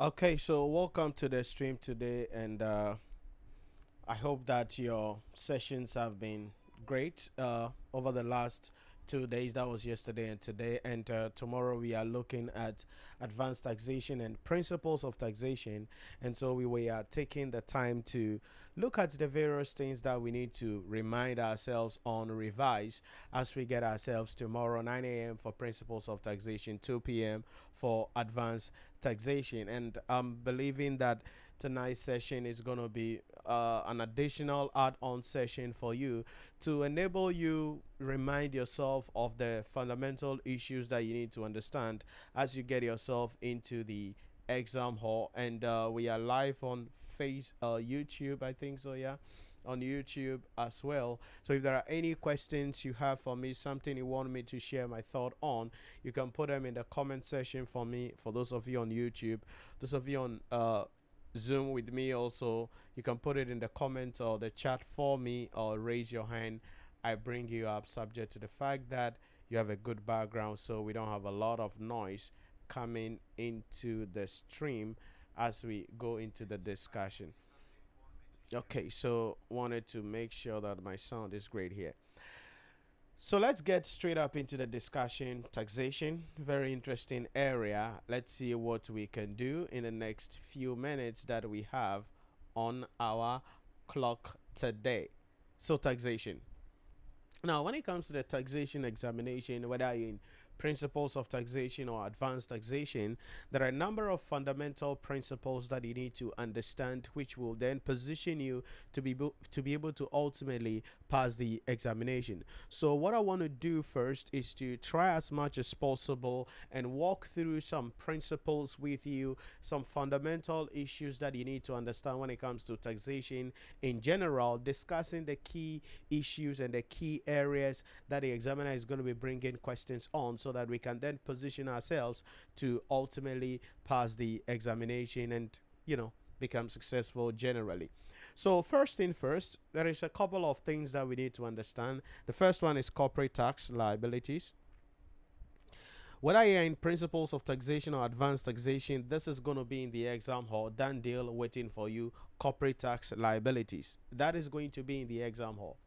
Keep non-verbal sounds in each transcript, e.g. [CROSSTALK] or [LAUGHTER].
Okay, so welcome to the stream today, and uh, I hope that your sessions have been great uh, over the last two days. That was yesterday and today, and uh, tomorrow we are looking at advanced taxation and principles of taxation. And so we are taking the time to look at the various things that we need to remind ourselves on revise as we get ourselves tomorrow 9 a.m. for principles of taxation, 2 p.m. for advanced taxation. And I'm believing that tonight's session is going to be uh, an additional add-on session for you to enable you remind yourself of the fundamental issues that you need to understand as you get yourself into the exam hall. And uh, we are live on face uh, youtube i think so yeah on youtube as well. So if there are any questions you have for me something you want me to share my thought on you can put them in the comment section for me for those of you on youtube those of you on uh, zoom with me also. You can put it in the comments or the chat for me or raise your hand. I bring you up subject to the fact that you have a good background so we don't have a lot of noise coming into the stream as we go into the discussion. Okay so wanted to make sure that my sound is great here so let's get straight up into the discussion. Taxation, very interesting area. Let's see what we can do in the next few minutes that we have on our clock today. So, taxation. Now, when it comes to the taxation examination, whether you're in principles of taxation or advanced taxation, there are a number of fundamental principles that you need to understand, which will then position you to be to be able to ultimately pass the examination. So, what I want to do first is to try as much as possible and walk through some principles with you, some fundamental issues that you need to understand when it comes to taxation in general, discussing the key issues and the key areas that the examiner is going to be bringing questions on. So that we can then position ourselves to ultimately pass the examination and, you know, become successful generally. So, first thing first, there is a couple of things that we need to understand. The first one is corporate tax liabilities. Whether you're in principles of taxation or advanced taxation, this is going to be in the exam hall. Done deal waiting for you. Corporate tax liabilities. That is going to be in the exam hall.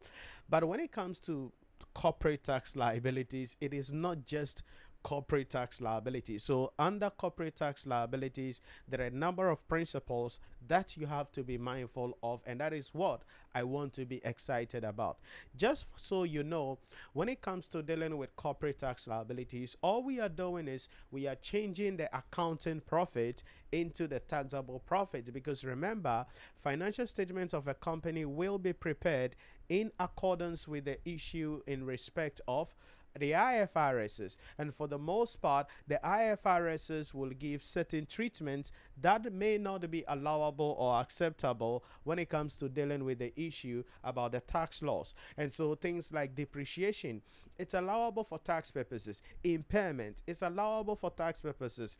But when it comes to corporate tax liabilities, it is not just corporate tax liabilities. So, under corporate tax liabilities, there are a number of principles that you have to be mindful of, and that is what I want to be excited about. Just so you know, when it comes to dealing with corporate tax liabilities, all we are doing is we are changing the accounting profit into the taxable profit because remember, financial statements of a company will be prepared in accordance with the issue in respect of the IFRSs. And for the most part, the IFRSs will give certain treatments that may not be allowable or acceptable when it comes to dealing with the issue about the tax laws. And so things like depreciation, it's allowable for tax purposes. Impairment, it's allowable for tax purposes.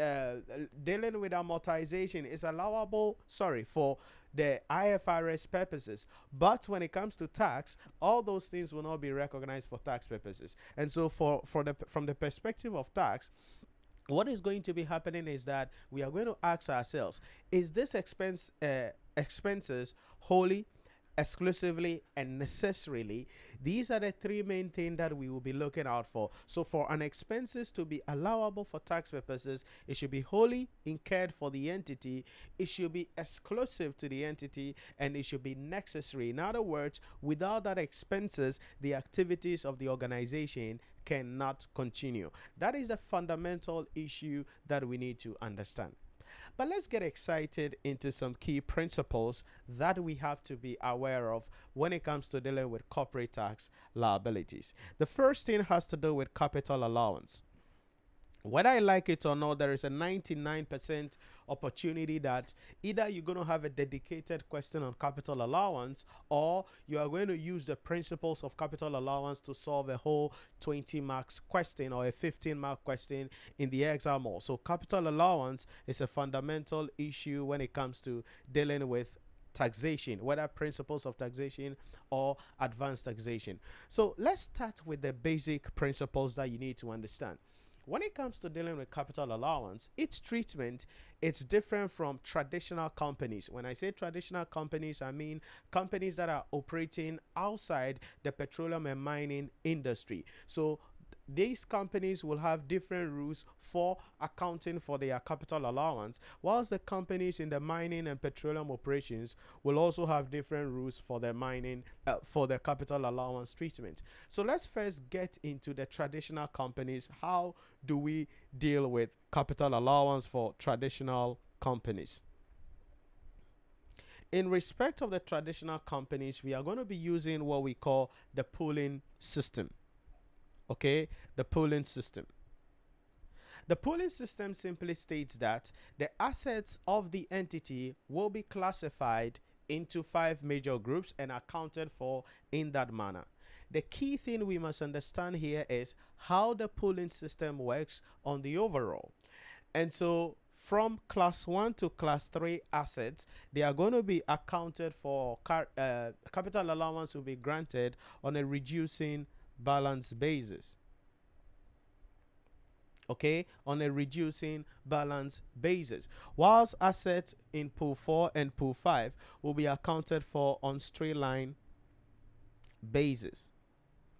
Uh, dealing with amortization is allowable, sorry, for the IFRS purposes. But when it comes to tax, all those things will not be recognized for tax purposes. And so for, for the from the perspective of tax, what is going to be happening is that we are going to ask ourselves, is this expense uh, expenses wholly exclusively and necessarily these are the three main things that we will be looking out for. So for an expenses to be allowable for tax purposes it should be wholly incurred for the entity it should be exclusive to the entity and it should be necessary. In other words without that expenses the activities of the organization cannot continue. That is the fundamental issue that we need to understand but let's get excited into some key principles that we have to be aware of when it comes to dealing with corporate tax liabilities. The first thing has to do with capital allowance whether I like it or not, there is a 99% opportunity that either you're going to have a dedicated question on capital allowance or you are going to use the principles of capital allowance to solve a whole 20 marks question or a 15 mark question in the exam. So, capital allowance is a fundamental issue when it comes to dealing with taxation, whether principles of taxation or advanced taxation. So, let's start with the basic principles that you need to understand when it comes to dealing with capital allowance, its treatment it's different from traditional companies. When I say traditional companies, I mean companies that are operating outside the petroleum and mining industry. So these companies will have different rules for accounting for their capital allowance, whilst the companies in the mining and petroleum operations will also have different rules for their mining uh, for the capital allowance treatment. So let's first get into the traditional companies. How do we deal with capital allowance for traditional companies? in respect of the traditional companies, we are going to be using what we call the pooling system okay the pooling system the pooling system simply states that the assets of the entity will be classified into five major groups and accounted for in that manner. The key thing we must understand here is how the pooling system works on the overall. And so from class 1 to class 3 assets, they are going to be accounted for, uh, capital allowance will be granted on a reducing balance basis okay? On a reducing balance basis. Whilst assets in pool 4 and pool 5 will be accounted for on straight line basis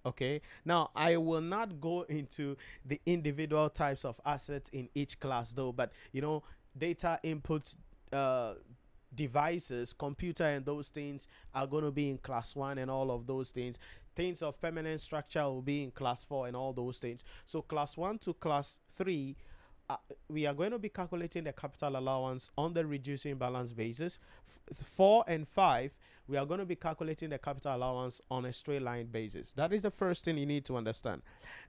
okay? Now i will not go into the individual types of assets in each class though but you know data input uh devices, computer and those things are going to be in class one and all of those things. Things of permanent structure will be in class four and all those things. So class one to class three, uh, we are going to be calculating the capital allowance on the reducing balance basis. F four and five, we are going to be calculating the capital allowance on a straight line basis. That is the first thing you need to understand.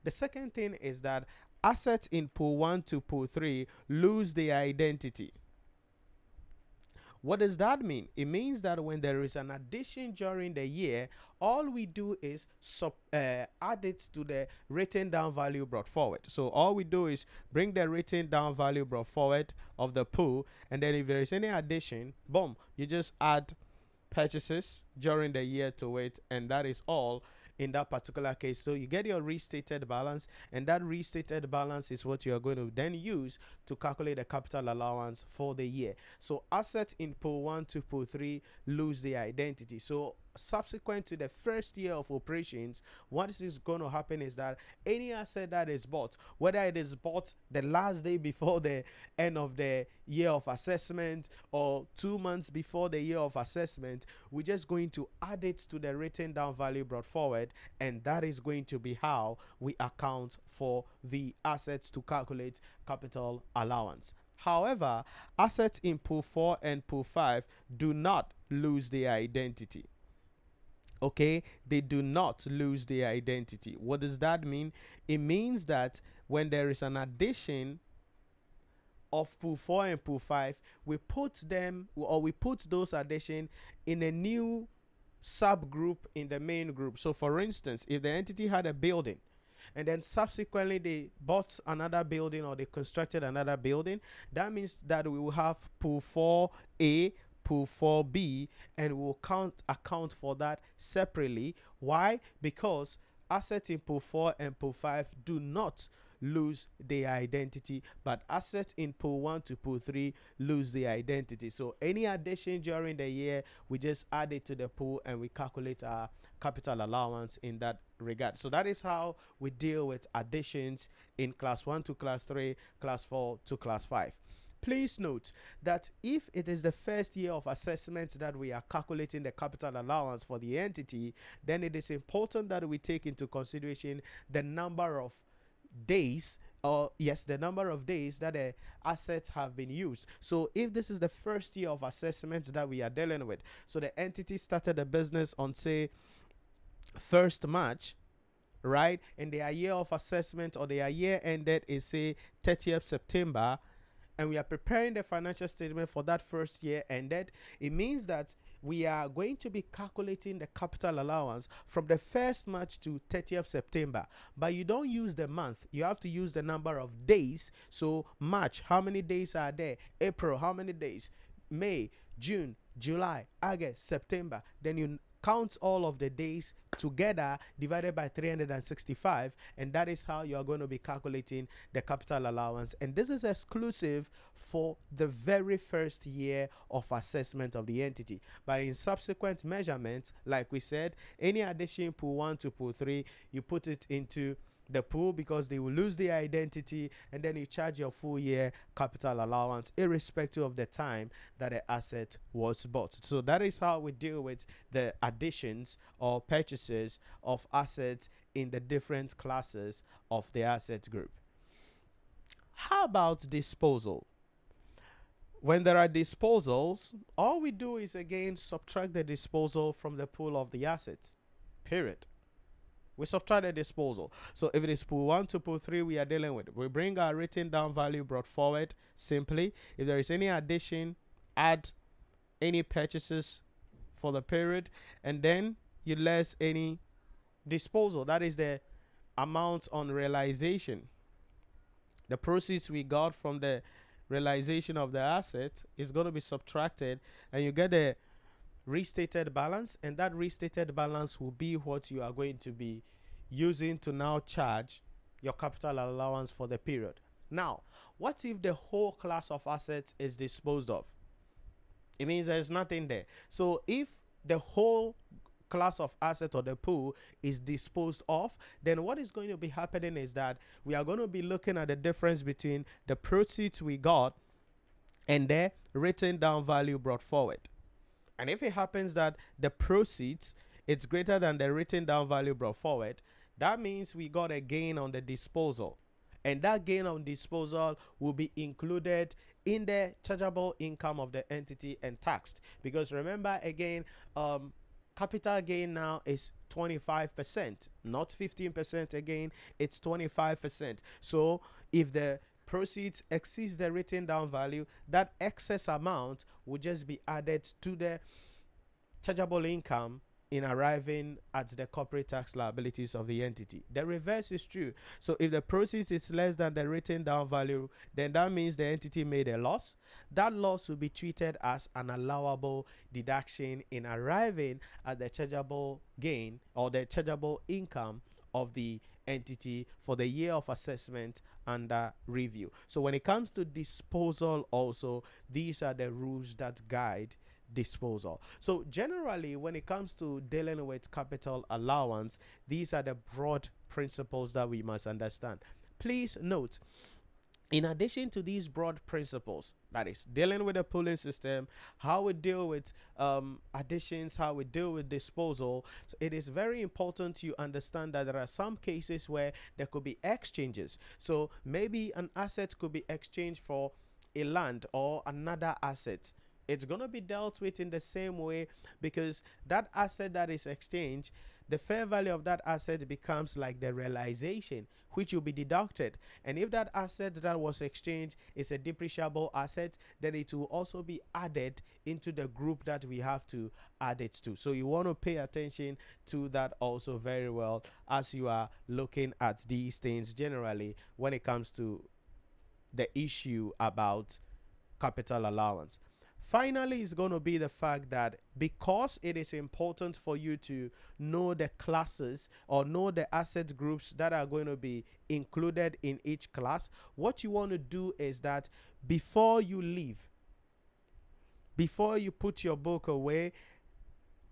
The second thing is that assets in pool 1 to pool 3 lose their identity. What does that mean? It means that when there is an addition during the year, all we do is sub, uh, add it to the written down value brought forward. So all we do is bring the written down value brought forward of the pool, and then if there is any addition, boom, you just add purchases during the year to it, and that is all in that particular case. So you get your restated balance, and that restated balance is what you are going to then use to calculate the capital allowance for the year. So assets in pool 1 to pool 3 lose their identity. So subsequent to the first year of operations, what is going to happen is that any asset that is bought, whether it is bought the last day before the end of the year of assessment or two months before the year of assessment, we're just going to add it to the written down value brought forward, and that is going to be how we account for the assets to calculate capital allowance. However, assets in pool 4 and pool 5 do not lose their identity okay? They do not lose their identity. What does that mean? It means that when there is an addition of pool 4 and pool 5 we put them or we put those addition in a new subgroup in the main group. So for instance if the entity had a building and then subsequently they bought another building or they constructed another building that means that we will have pool 4a pool 4b and we'll count account for that separately. Why? Because assets in pool 4 and pool 5 do not lose their identity but assets in pool 1 to pool 3 lose their identity. So any addition during the year we just add it to the pool and we calculate our capital allowance in that regard. So that is how we deal with additions in class 1 to class 3 class 4 to class 5 Please note that if it is the first year of assessment that we are calculating the capital allowance for the entity, then it is important that we take into consideration the number of days or yes the number of days that the assets have been used. So if this is the first year of assessment that we are dealing with so the entity started the business on say first march right and their year of assessment or their year ended is say 30th september and we are preparing the financial statement for that first year ended, it means that we are going to be calculating the capital allowance from the 1st March to 30th September. But you don't use the month, you have to use the number of days. So, March, how many days are there? April, how many days? May, June, July, August, September. Then you count all of the days together divided by 365 and that is how you are going to be calculating the capital allowance. And this is exclusive for the very first year of assessment of the entity. But in subsequent measurements like we said any addition pool 1 to pool 3 you put it into the pool because they will lose their identity and then you charge your full year capital allowance irrespective of the time that the asset was bought. So that is how we deal with the additions or purchases of assets in the different classes of the asset group. How about disposal? When there are disposals all we do is again subtract the disposal from the pool of the assets period we subtract the disposal. So if it is pool 1 to pool 3 we are dealing with, we bring our written down value brought forward simply. If there is any addition, add any purchases for the period and then you less any disposal. That is the amount on realization. The proceeds we got from the realization of the asset is going to be subtracted and you get the restated balance and that restated balance will be what you are going to be using to now charge your capital allowance for the period. Now, what if the whole class of assets is disposed of? It means there's nothing there. So if the whole class of asset or the pool is disposed of, then what is going to be happening is that we are going to be looking at the difference between the proceeds we got and the written down value brought forward. And if it happens that the proceeds it's greater than the written down value brought forward, that means we got a gain on the disposal. And that gain on disposal will be included in the chargeable income of the entity and taxed. Because remember again, um, capital gain now is 25%, not 15% again, it's 25%. So if the proceeds exceeds the written down value, that excess amount will just be added to the chargeable income in arriving at the corporate tax liabilities of the entity. The reverse is true. So if the proceeds is less than the written down value, then that means the entity made a loss. That loss will be treated as an allowable deduction in arriving at the chargeable gain or the chargeable income of the entity for the year of assessment under uh, review. So when it comes to disposal also, these are the rules that guide disposal. So generally when it comes to dealing with capital allowance, these are the broad principles that we must understand. Please note in addition to these broad principles that is dealing with the pooling system how we deal with um, additions how we deal with disposal so it is very important you understand that there are some cases where there could be exchanges. So maybe an asset could be exchanged for a land or another asset. It's going to be dealt with in the same way because that asset that is exchanged the fair value of that asset becomes like the realization which will be deducted. And if that asset that was exchanged is a depreciable asset then it will also be added into the group that we have to add it to. So you want to pay attention to that also very well as you are looking at these things generally when it comes to the issue about capital allowance Finally, is going to be the fact that because it is important for you to know the classes or know the asset groups that are going to be included in each class, what you want to do is that before you leave, before you put your book away,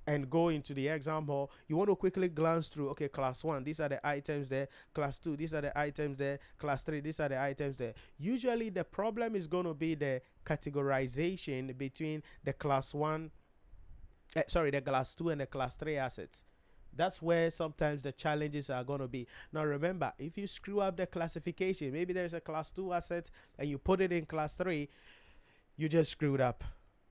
and go into the exam hall, you want to quickly glance through, okay, class one, these are the items there, class two, these are the items there, class three, these are the items there. Usually the problem is going to be the categorization between the class one, uh, sorry, the class two and the class three assets. That's where sometimes the challenges are going to be. Now, remember, if you screw up the classification, maybe there's a class two asset and you put it in class three, you just screwed up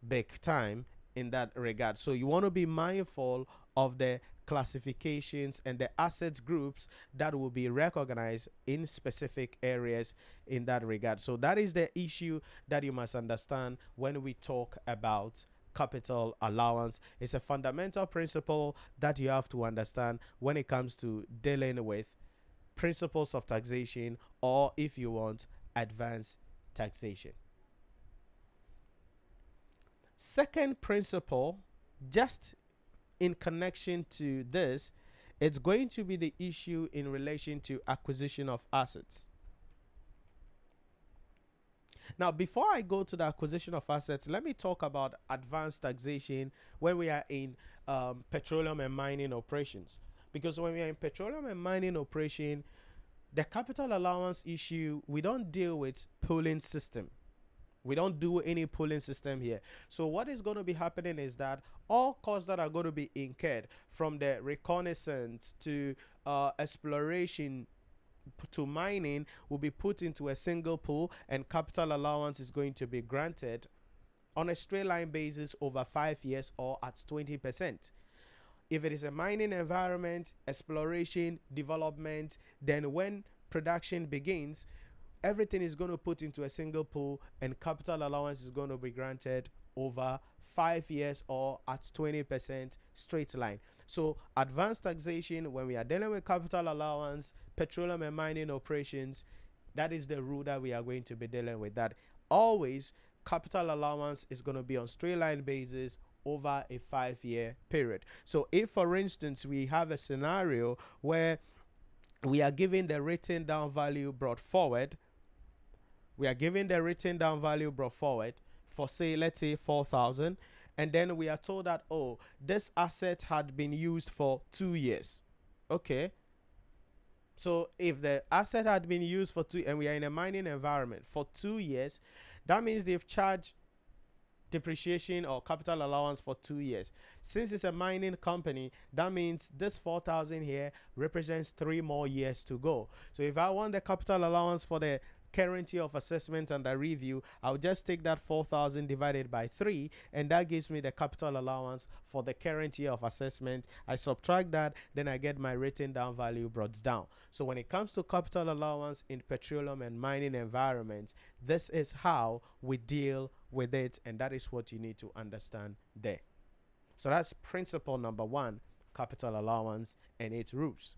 big time in that regard. So you want to be mindful of the classifications and the assets groups that will be recognized in specific areas in that regard. So that is the issue that you must understand when we talk about capital allowance. It's a fundamental principle that you have to understand when it comes to dealing with principles of taxation or if you want advanced taxation. Second principle, just in connection to this, it's going to be the issue in relation to acquisition of assets. Now, before I go to the acquisition of assets, let me talk about advanced taxation when we are in um, petroleum and mining operations. Because when we are in petroleum and mining operation, the capital allowance issue, we don't deal with pooling system. We don't do any pooling system here. So what is going to be happening is that all costs that are going to be incurred from the reconnaissance to uh, exploration to mining will be put into a single pool and capital allowance is going to be granted on a straight line basis over five years or at 20%. If it is a mining environment, exploration, development, then when production begins, everything is going to put into a single pool and capital allowance is going to be granted over five years or at 20% straight line. So advanced taxation, when we are dealing with capital allowance, petroleum and mining operations, that is the rule that we are going to be dealing with. That always capital allowance is going to be on straight line basis over a five year period. So if for instance we have a scenario where we are giving the written down value brought forward, we are given the written down value brought forward for say let's say 4000 and then we are told that oh this asset had been used for two years. Okay. So if the asset had been used for two and we are in a mining environment for two years that means they've charged depreciation or capital allowance for two years. Since it's a mining company that means this 4000 here represents three more years to go. So if i want the capital allowance for the current year of assessment and a review, I'll just take that 4,000 divided by 3 and that gives me the capital allowance for the current year of assessment. I subtract that, then I get my written down value brought down. So when it comes to capital allowance in petroleum and mining environments, this is how we deal with it and that is what you need to understand there. So that's principle number one, capital allowance and its rules.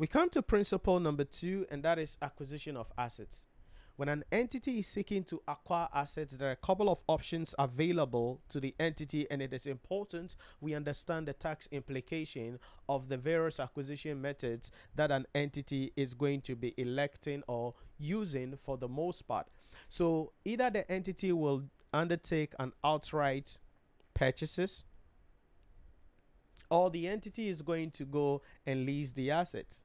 We come to principle number two, and that is acquisition of assets. When an entity is seeking to acquire assets, there are a couple of options available to the entity, and it is important we understand the tax implication of the various acquisition methods that an entity is going to be electing or using for the most part. So, either the entity will undertake an outright purchases, or the entity is going to go and lease the assets.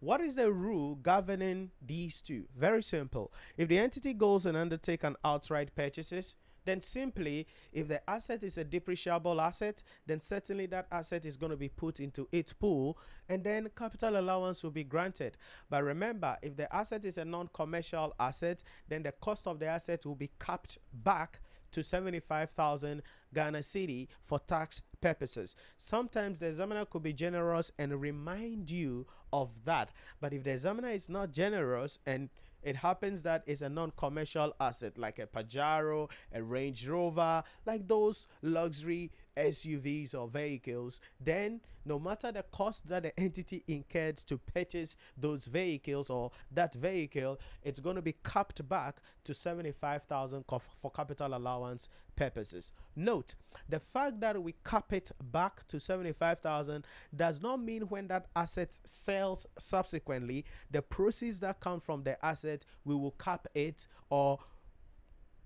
What is the rule governing these two? Very simple. If the entity goes and undertake an outright purchases, then simply if the asset is a depreciable asset then certainly that asset is going to be put into its pool and then capital allowance will be granted but remember if the asset is a non-commercial asset then the cost of the asset will be capped back to 75,000 Ghana cedi for tax purposes. Sometimes the examiner could be generous and remind you of that. But if the examiner is not generous and it happens that it's a non-commercial asset like a Pajero, a Range Rover, like those luxury SUVs or vehicles, then no matter the cost that the entity incurred to purchase those vehicles or that vehicle, it's going to be capped back to 75,000 for capital allowance purposes. Note, the fact that we cap it back to 75,000 does not mean when that asset sells subsequently, the proceeds that come from the asset, we will cap it or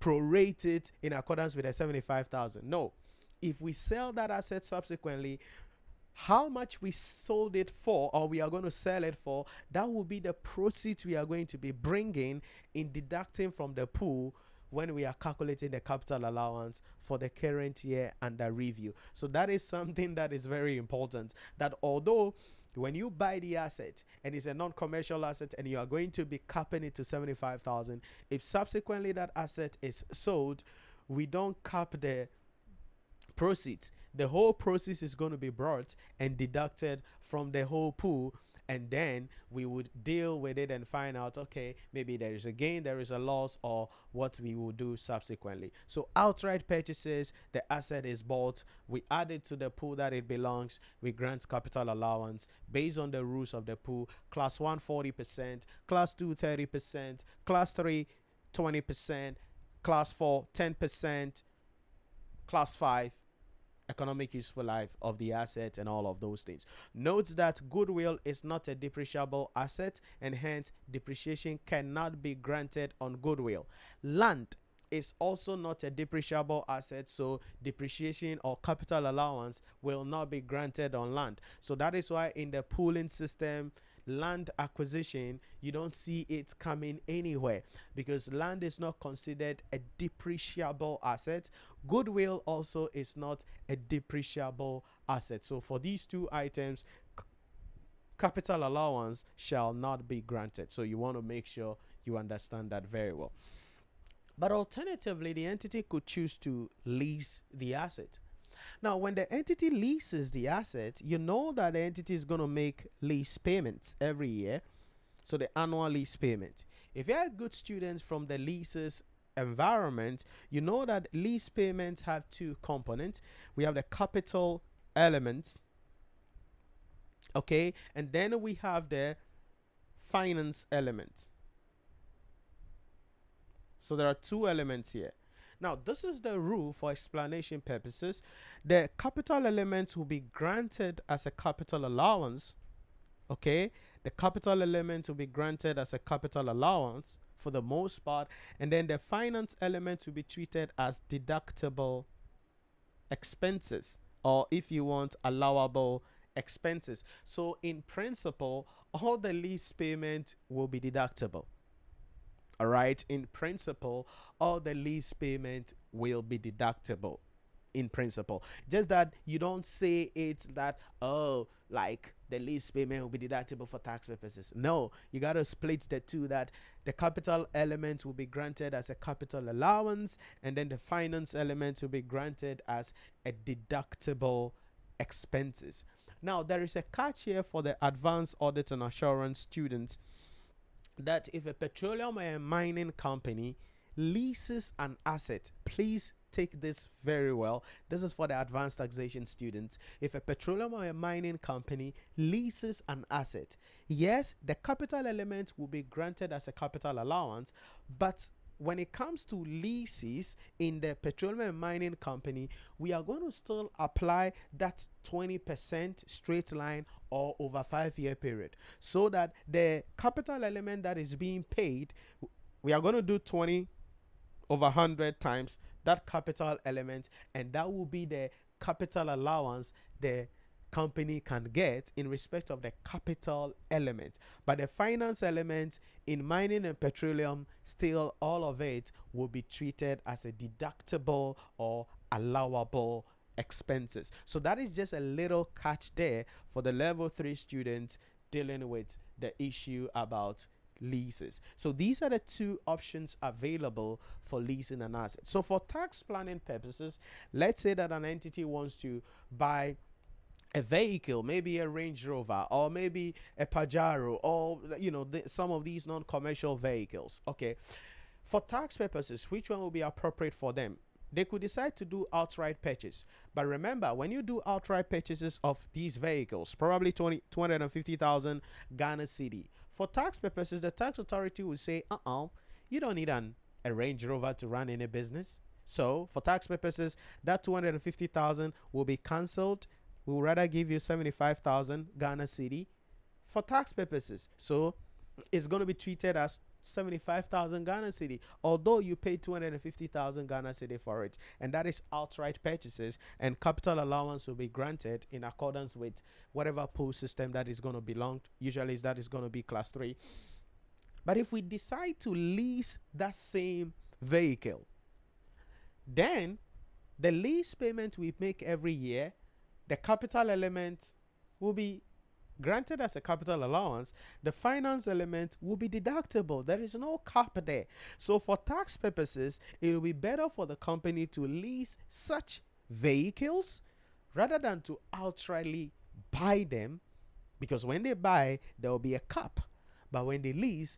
prorate it in accordance with the 75,000. No if we sell that asset subsequently, how much we sold it for or we are going to sell it for, that will be the proceeds we are going to be bringing in deducting from the pool when we are calculating the capital allowance for the current year under review. So that is something that is very important that although when you buy the asset and it's a non-commercial asset and you are going to be capping it to 75,000 if subsequently that asset is sold we don't cap the proceeds. The whole process is going to be brought and deducted from the whole pool and then we would deal with it and find out okay maybe there is a gain there is a loss or what we will do subsequently so outright purchases the asset is bought we add it to the pool that it belongs we grant capital allowance based on the rules of the pool class 1 40% class 2 30% class 3 20% class 4 10% class 5 economic useful life of the asset and all of those things. Note that goodwill is not a depreciable asset and hence depreciation cannot be granted on goodwill. Land is also not a depreciable asset so depreciation or capital allowance will not be granted on land. So that is why in the pooling system land acquisition, you don't see it coming anywhere because land is not considered a depreciable asset. Goodwill also is not a depreciable asset. So for these two items, capital allowance shall not be granted. So you want to make sure you understand that very well. But alternatively, the entity could choose to lease the asset. Now, when the entity leases the asset, you know that the entity is going to make lease payments every year. So the annual lease payment. If you are good students from the leases environment, you know that lease payments have two components. We have the capital elements, okay, and then we have the finance element. So there are two elements here. Now, this is the rule for explanation purposes. The capital element will be granted as a capital allowance. Okay, the capital element will be granted as a capital allowance for the most part, and then the finance element will be treated as deductible expenses, or if you want, allowable expenses. So, in principle, [LAUGHS] all the lease payment will be deductible all right in principle all the lease payment will be deductible in principle. Just that you don't say it's that oh like the lease payment will be deductible for tax purposes. No you got to split the two that the capital element will be granted as a capital allowance and then the finance element will be granted as a deductible expenses. Now there is a catch here for the advanced audit and assurance students that if a petroleum or a mining company leases an asset, please take this very well. This is for the advanced taxation students. If a petroleum or a mining company leases an asset, yes, the capital element will be granted as a capital allowance, but when it comes to leases in the petroleum and mining company, we are going to still apply that 20% straight line or over five year period. So that the capital element that is being paid, we are going to do 20 over 100 times that capital element, and that will be the capital allowance the company can get in respect of the capital element. But the finance element in mining and petroleum, still all of it will be treated as a deductible or allowable expenses. So that is just a little catch there for the level 3 students dealing with the issue about leases. So these are the two options available for leasing an asset. So for tax planning purposes, let's say that an entity wants to buy a vehicle, maybe a Range Rover or maybe a Pajero or you know the, some of these non-commercial vehicles. Okay, for tax purposes, which one will be appropriate for them? They could decide to do outright purchase, but remember when you do outright purchases of these vehicles, probably 20, 250,000 Ghana cedi. For tax purposes, the tax authority will say, "Uh-uh, you don't need an a Range Rover to run any business." So, for tax purposes, that 250,000 will be cancelled we would rather give you 75,000 Ghana cedi for tax purposes. So it's going to be treated as 75,000 Ghana cedi, although you pay 250,000 Ghana cedi for it. And that is outright purchases, and capital allowance will be granted in accordance with whatever pool system that is going to belong. Usually, that is going to be class 3. But if we decide to lease that same vehicle, then the lease payment we make every year the capital element will be granted as a capital allowance, the finance element will be deductible. There is no cap there. So, for tax purposes, it will be better for the company to lease such vehicles rather than to outrightly buy them because when they buy, there will be a cap. But when they lease,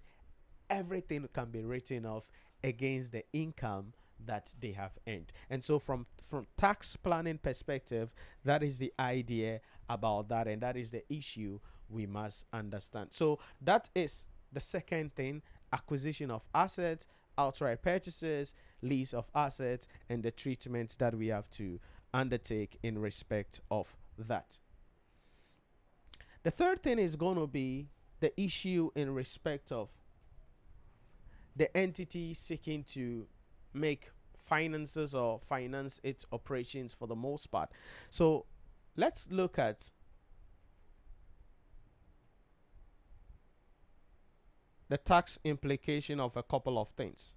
everything can be written off against the income that they have earned. And so from from tax planning perspective, that is the idea about that and that is the issue we must understand. So that is the second thing, acquisition of assets outright purchases, lease of assets, and the treatments that we have to undertake in respect of that. The third thing is going to be the issue in respect of the entity seeking to make finances or finance its operations for the most part. So let's look at the tax implication of a couple of things.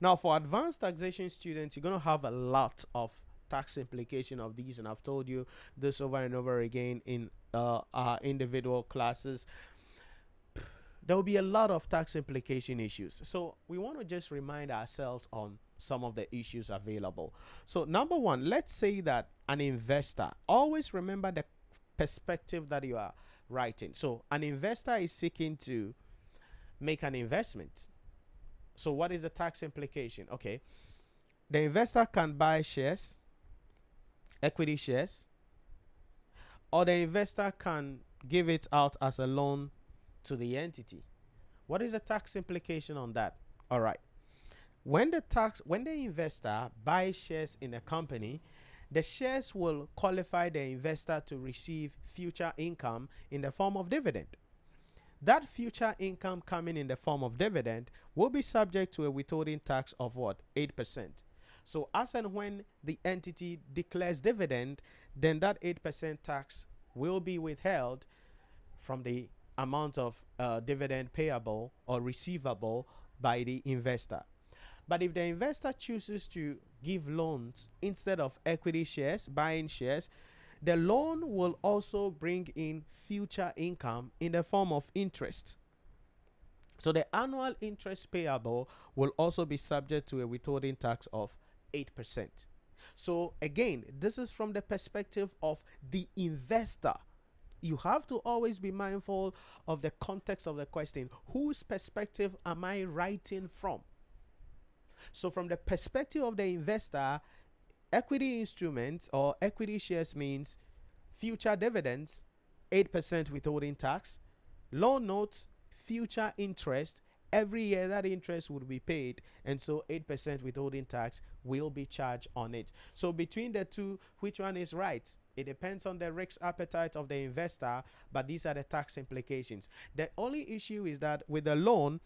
Now, for advanced taxation students, you're going to have a lot of tax implication of these, and I've told you this over and over again in uh, our individual classes. There will be a lot of tax implication issues. So, we want to just remind ourselves on some of the issues available. So, number one, let's say that an investor, always remember the perspective that you are writing. So, an investor is seeking to make an investment. So, what is the tax implication? Okay, the investor can buy shares, equity shares, or the investor can give it out as a loan to the entity. What is the tax implication on that? All right. When the tax when the investor buys shares in a company, the shares will qualify the investor to receive future income in the form of dividend. That future income coming in the form of dividend will be subject to a withholding tax of what? 8%. So as and when the entity declares dividend, then that 8% tax will be withheld from the amount of uh, dividend payable or receivable by the investor. But if the investor chooses to give loans instead of equity shares, buying shares, the loan will also bring in future income in the form of interest. So the annual interest payable will also be subject to a withholding tax of 8%. So again, this is from the perspective of the investor. You have to always be mindful of the context of the question. Whose perspective am I writing from? So, from the perspective of the investor, equity instruments or equity shares means future dividends, 8% withholding tax, loan notes, future interest. Every year that interest would be paid, and so 8% withholding tax will be charged on it. So, between the two, which one is right? It depends on the risk appetite of the investor, but these are the tax implications. The only issue is that with the loan,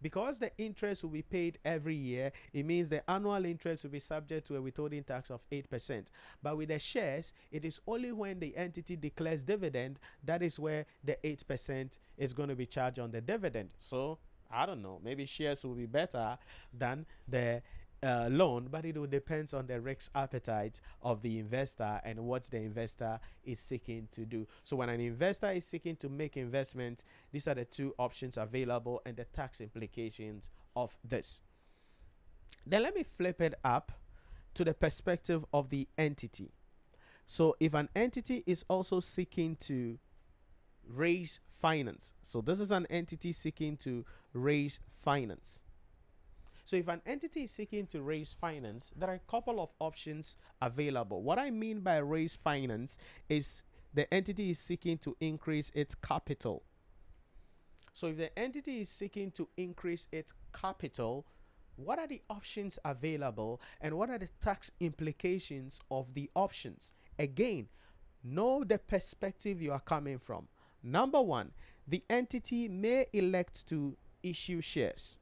because the interest will be paid every year, it means the annual interest will be subject to a withholding tax of 8%. But with the shares, it is only when the entity declares dividend that is where the 8% is going to be charged on the dividend. So, I don't know, maybe shares will be better than the uh, loan, but it will depend on the risk appetite of the investor and what the investor is seeking to do. So, when an investor is seeking to make investment, these are the two options available and the tax implications of this. Then, let me flip it up to the perspective of the entity. So, if an entity is also seeking to raise finance, so this is an entity seeking to raise finance so if an entity is seeking to raise finance, there are a couple of options available. What I mean by raise finance is the entity is seeking to increase its capital. So if the entity is seeking to increase its capital, what are the options available and what are the tax implications of the options? Again, know the perspective you are coming from. Number one, the entity may elect to issue shares.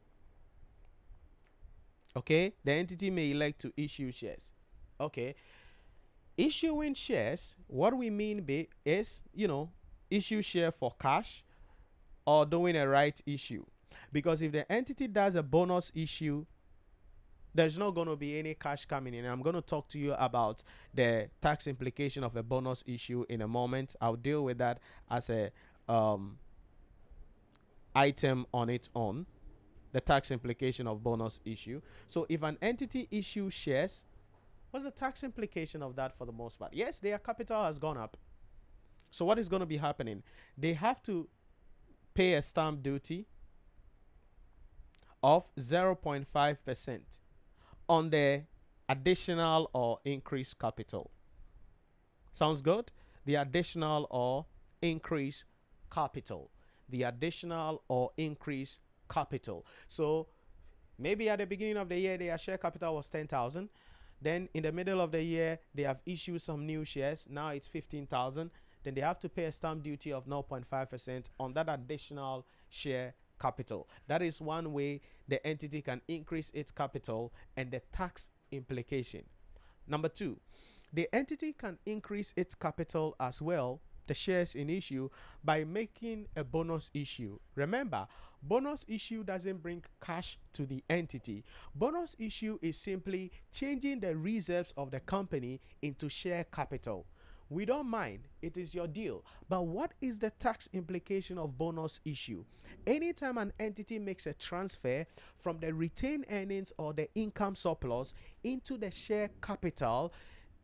Okay, the entity may elect to issue shares. Okay, issuing shares, what we mean by is, you know, issue share for cash or doing a right issue. Because if the entity does a bonus issue, there's not going to be any cash coming in. I'm going to talk to you about the tax implication of a bonus issue in a moment. I'll deal with that as a um, item on its own the tax implication of bonus issue. So if an entity issues shares, what's the tax implication of that for the most part? Yes, their capital has gone up. So what is going to be happening? They have to pay a stamp duty of 0.5% on the additional or increased capital. Sounds good? The additional or increased capital. the additional or increased capital. So maybe at the beginning of the year, their share capital was 10,000. Then in the middle of the year, they have issued some new shares. Now it's 15,000. Then they have to pay a stamp duty of 0.5% on that additional share capital. That is one way the entity can increase its capital and the tax implication. Number two, the entity can increase its capital as well the shares in issue by making a bonus issue. Remember, bonus issue doesn't bring cash to the entity. Bonus issue is simply changing the reserves of the company into share capital. We don't mind, it is your deal. But what is the tax implication of bonus issue? Anytime an entity makes a transfer from the retained earnings or the income surplus into the share capital,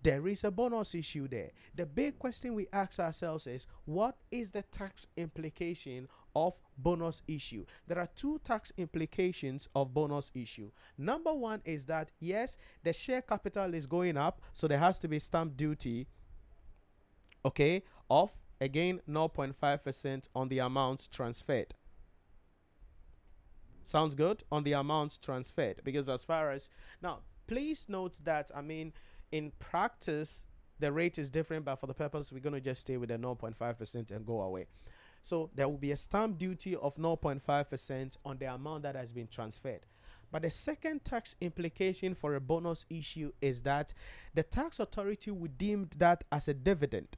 there is a bonus issue there. The big question we ask ourselves is what is the tax implication of bonus issue? There are two tax implications of bonus issue. Number one is that yes, the share capital is going up, so there has to be stamp duty, okay, of again 0.5% on the amounts transferred. Sounds good on the amounts transferred because as far as now, please note that I mean in practice, the rate is different, but for the purpose, we're going to just stay with the 0.5% and go away. So there will be a stamp duty of 0.5% on the amount that has been transferred. But the second tax implication for a bonus issue is that the tax authority would deem that as a dividend.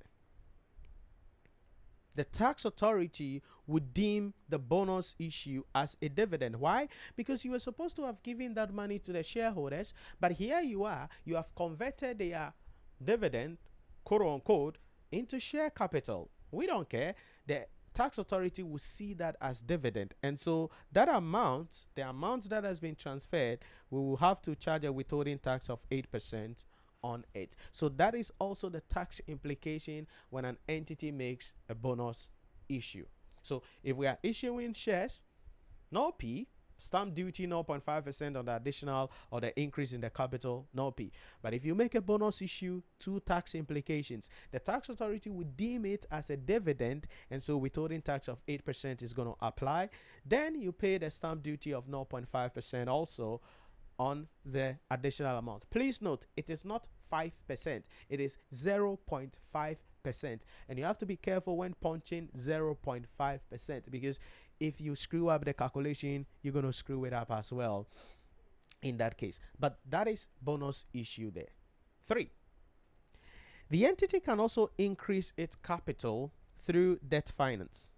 The tax authority would deem the bonus issue as a dividend. Why? Because you were supposed to have given that money to the shareholders, but here you are, you have converted their dividend, quote unquote, into share capital. We don't care. The tax authority will see that as dividend. And so that amount, the amount that has been transferred, we will have to charge a withholding tax of 8% on it. So that is also the tax implication when an entity makes a bonus issue. So if we are issuing shares, no P, stamp duty 0.5% on the additional or the increase in the capital, no P. But if you make a bonus issue, two tax implications. The tax authority would deem it as a dividend, and so withholding tax of 8% is going to apply. Then you pay the stamp duty of 0.5% also on the additional amount. Please note, it is not 5%, it is 0.5%. And you have to be careful when punching 0.5% because if you screw up the calculation, you're going to screw it up as well in that case. But that is bonus issue there. Three, the entity can also increase its capital through debt finance.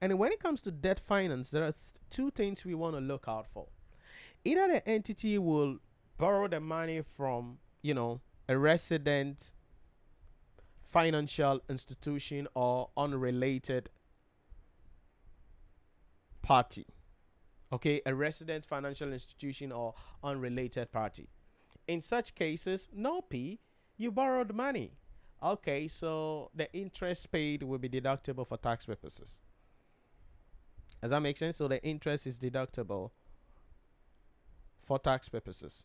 And when it comes to debt finance, there are th two things we want to look out for. Either the entity will borrow the money from, you know, a resident financial institution or unrelated party. Okay, a resident financial institution or unrelated party. In such cases, no P, you borrowed money. Okay, so the interest paid will be deductible for tax purposes. Does that make sense? So the interest is deductible for tax purposes.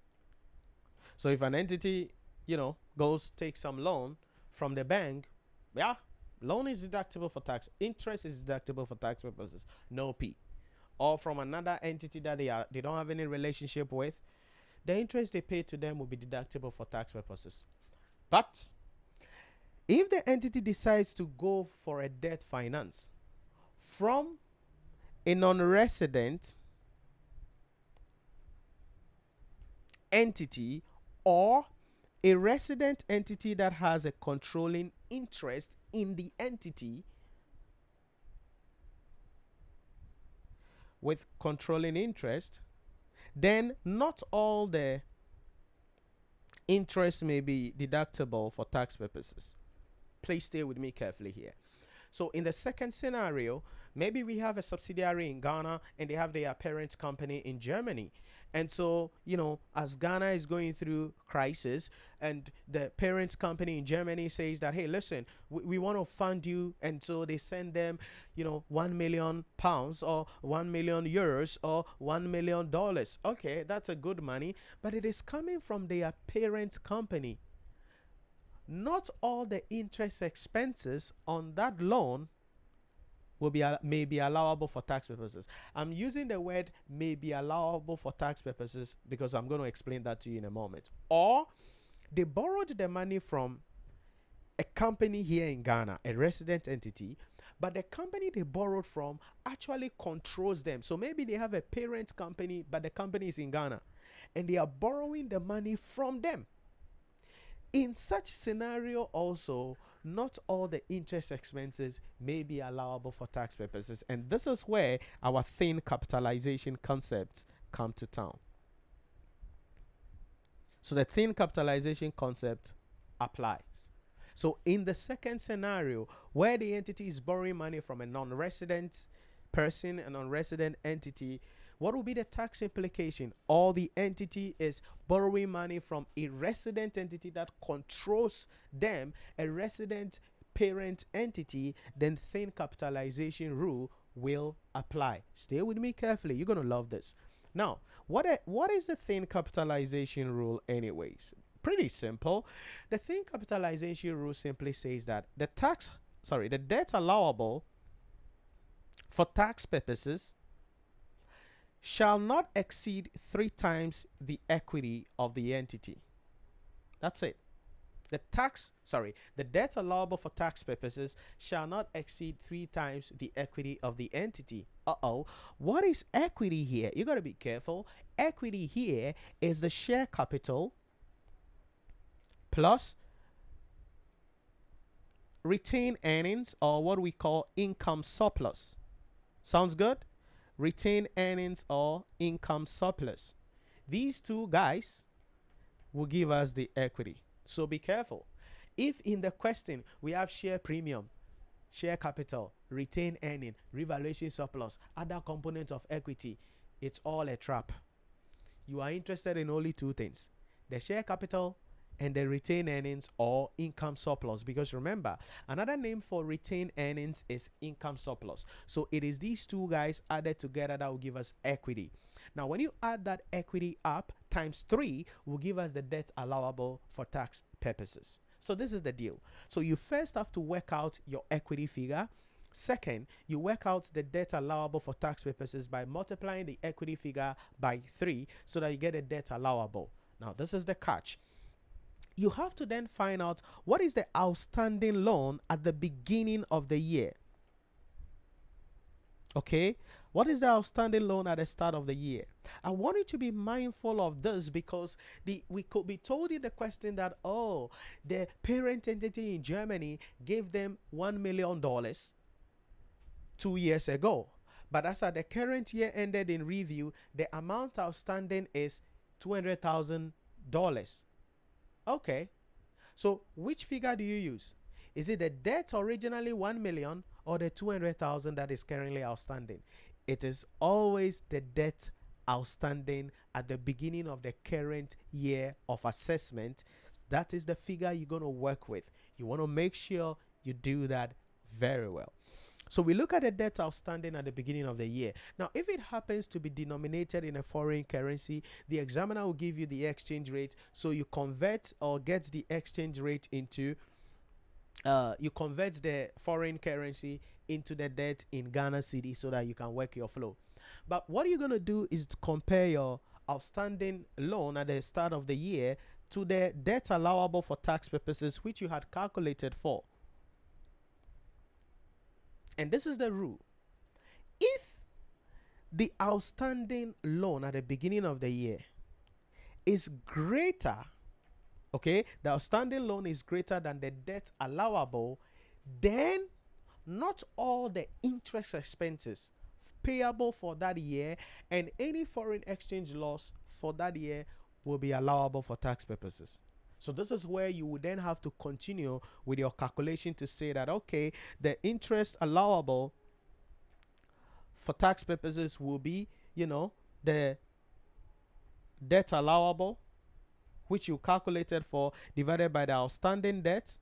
So if an entity, you know, goes take some loan from the bank, yeah, loan is deductible for tax. Interest is deductible for tax purposes. No P. Or from another entity that they are they don't have any relationship with, the interest they pay to them will be deductible for tax purposes. But if the entity decides to go for a debt finance from a non-resident entity or a resident entity that has a controlling interest in the entity with controlling interest, then not all the interest may be deductible for tax purposes. Please stay with me carefully here. So in the second scenario, maybe we have a subsidiary in Ghana and they have their parent company in Germany. And so, you know, as Ghana is going through crisis and the parent company in Germany says that, hey, listen, we, we want to fund you. And so they send them, you know, 1 million pounds or 1 million euros or 1 million dollars. Okay, that's a good money, but it is coming from their parent company not all the interest expenses on that loan will be may be allowable for tax purposes. I'm using the word may be allowable for tax purposes because I'm going to explain that to you in a moment. Or they borrowed the money from a company here in Ghana, a resident entity, but the company they borrowed from actually controls them. So maybe they have a parent company, but the company is in Ghana and they are borrowing the money from them. In such scenario also, not all the interest expenses may be allowable for tax purposes. And this is where our thin capitalization concepts come to town. So the thin capitalization concept applies. So in the second scenario, where the entity is borrowing money from a non-resident person, a non-resident entity, what will be the tax implication? All the entity is borrowing money from a resident entity that controls them, a resident parent entity, then thin capitalization rule will apply. Stay with me carefully. You're going to love this. Now, what, a, what is the thin capitalization rule anyways? Pretty simple. The thin capitalization rule simply says that the tax, sorry, the debt allowable for tax purposes shall not exceed three times the equity of the entity. That's it. The tax, sorry, the debt allowable for tax purposes shall not exceed three times the equity of the entity. Uh oh. What is equity here? You got to be careful. Equity here is the share capital plus retained earnings or what we call income surplus. Sounds good? Retained earnings or income surplus. These two guys will give us the equity. So be careful. If in the question we have share premium, share capital, retained earning, revaluation surplus, other components of equity, it's all a trap. You are interested in only two things the share capital and the retained earnings or income surplus. Because remember another name for retained earnings is income surplus. So it is these two guys added together that will give us equity. Now when you add that equity up times 3 will give us the debt allowable for tax purposes. So this is the deal. So you first have to work out your equity figure. Second, you work out the debt allowable for tax purposes by multiplying the equity figure by 3 so that you get a debt allowable. Now, this is the catch you have to then find out what is the outstanding loan at the beginning of the year. Okay, what is the outstanding loan at the start of the year? I want you to be mindful of this because the we could be told in the question that oh, the parent entity in Germany gave them one million dollars two years ago, but as at the current year ended in review, the amount outstanding is two hundred thousand dollars. Okay. So which figure do you use? Is it the debt originally 1 million or the 200,000 that is currently outstanding? It is always the debt outstanding at the beginning of the current year of assessment. That is the figure you're going to work with. You want to make sure you do that very well. So we look at the debt outstanding at the beginning of the year. Now, if it happens to be denominated in a foreign currency, the examiner will give you the exchange rate. So you convert or get the exchange rate into uh, you convert the foreign currency into the debt in Ghana cedi so that you can work your flow. But what you're going to do is to compare your outstanding loan at the start of the year to the debt allowable for tax purposes which you had calculated for. And this is the rule. If the outstanding loan at the beginning of the year is greater, okay, the outstanding loan is greater than the debt allowable, then not all the interest expenses payable for that year and any foreign exchange loss for that year will be allowable for tax purposes. So this is where you would then have to continue with your calculation to say that, okay, the interest allowable for tax purposes will be, you know, the debt allowable, which you calculated for, divided by the outstanding debt,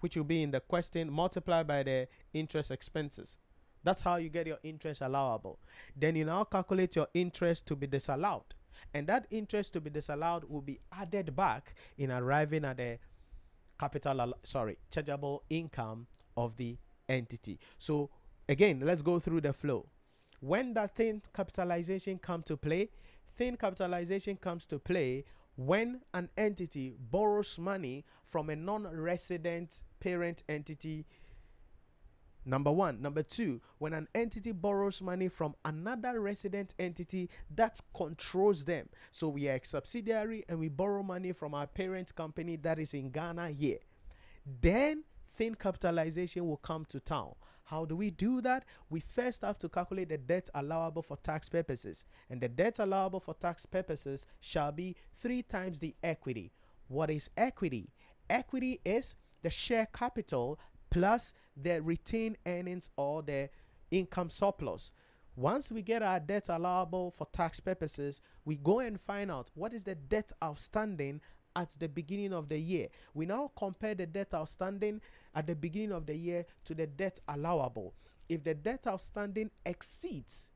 which will be in the question, multiplied by the interest expenses. That's how you get your interest allowable. Then you now calculate your interest to be disallowed and that interest to be disallowed will be added back in arriving at the capital sorry chargeable income of the entity so again, let's go through the flow. When that thin capitalization come to play, thin capitalization comes to play when an entity borrows money from a non-resident parent entity Number one. Number two, when an entity borrows money from another resident entity that controls them. So we are a subsidiary and we borrow money from our parent company that is in Ghana here. Then thin capitalization will come to town. How do we do that? We first have to calculate the debt allowable for tax purposes. And the debt allowable for tax purposes shall be three times the equity. What is equity? Equity is the share capital plus the retained earnings or the income surplus. Once we get our debt allowable for tax purposes, we go and find out what is the debt outstanding at the beginning of the year. We now compare the debt outstanding at the beginning of the year to the debt allowable. If the debt outstanding exceeds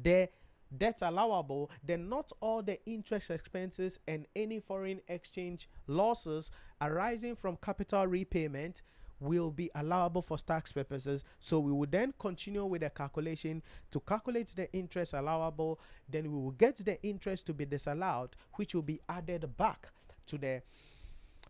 the debt allowable, then not all the interest expenses and any foreign exchange losses arising from capital repayment will be allowable for tax purposes. So we will then continue with the calculation to calculate the interest allowable. Then we will get the interest to be disallowed, which will be added back to the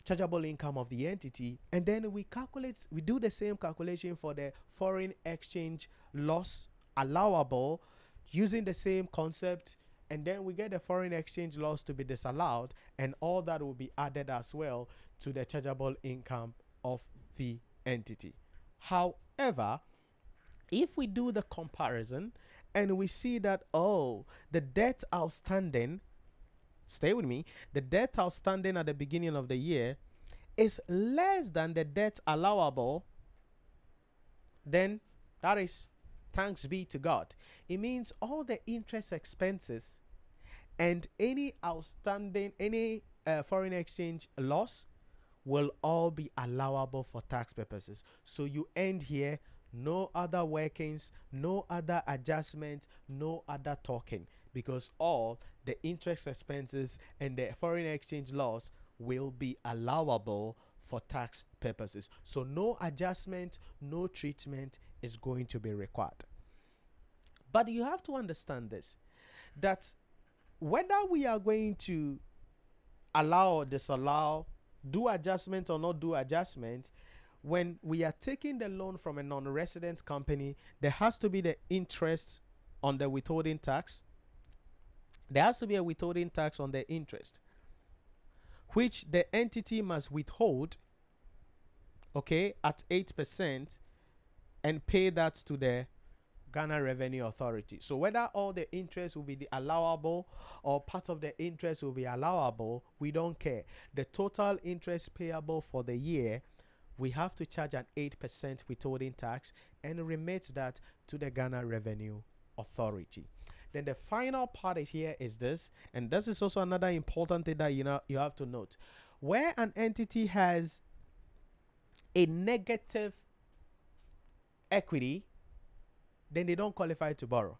chargeable income of the entity. And then we calculate, we do the same calculation for the foreign exchange loss allowable using the same concept and then we get the foreign exchange loss to be disallowed and all that will be added as well to the chargeable income of the entity. However, if we do the comparison and we see that, oh, the debt outstanding, stay with me, the debt outstanding at the beginning of the year is less than the debt allowable, then that is thanks be to God. It means all the interest expenses and any outstanding, any uh, foreign exchange loss will all be allowable for tax purposes. So you end here, no other workings, no other adjustment, no other talking, because all the interest expenses and the foreign exchange loss will be allowable for tax purposes. So no adjustment, no treatment is going to be required. But you have to understand this that whether we are going to allow or disallow do adjustment or not do adjustment, when we are taking the loan from a non-resident company, there has to be the interest on the withholding tax. There has to be a withholding tax on the interest, which the entity must withhold, okay, at 8% and pay that to the Ghana Revenue Authority. So whether all the interest will be the allowable or part of the interest will be allowable, we don't care. The total interest payable for the year, we have to charge an 8% withholding tax and remit that to the Ghana Revenue Authority. Then the final part is here is this, and this is also another important thing that you know you have to note. Where an entity has a negative equity then they don't qualify to borrow.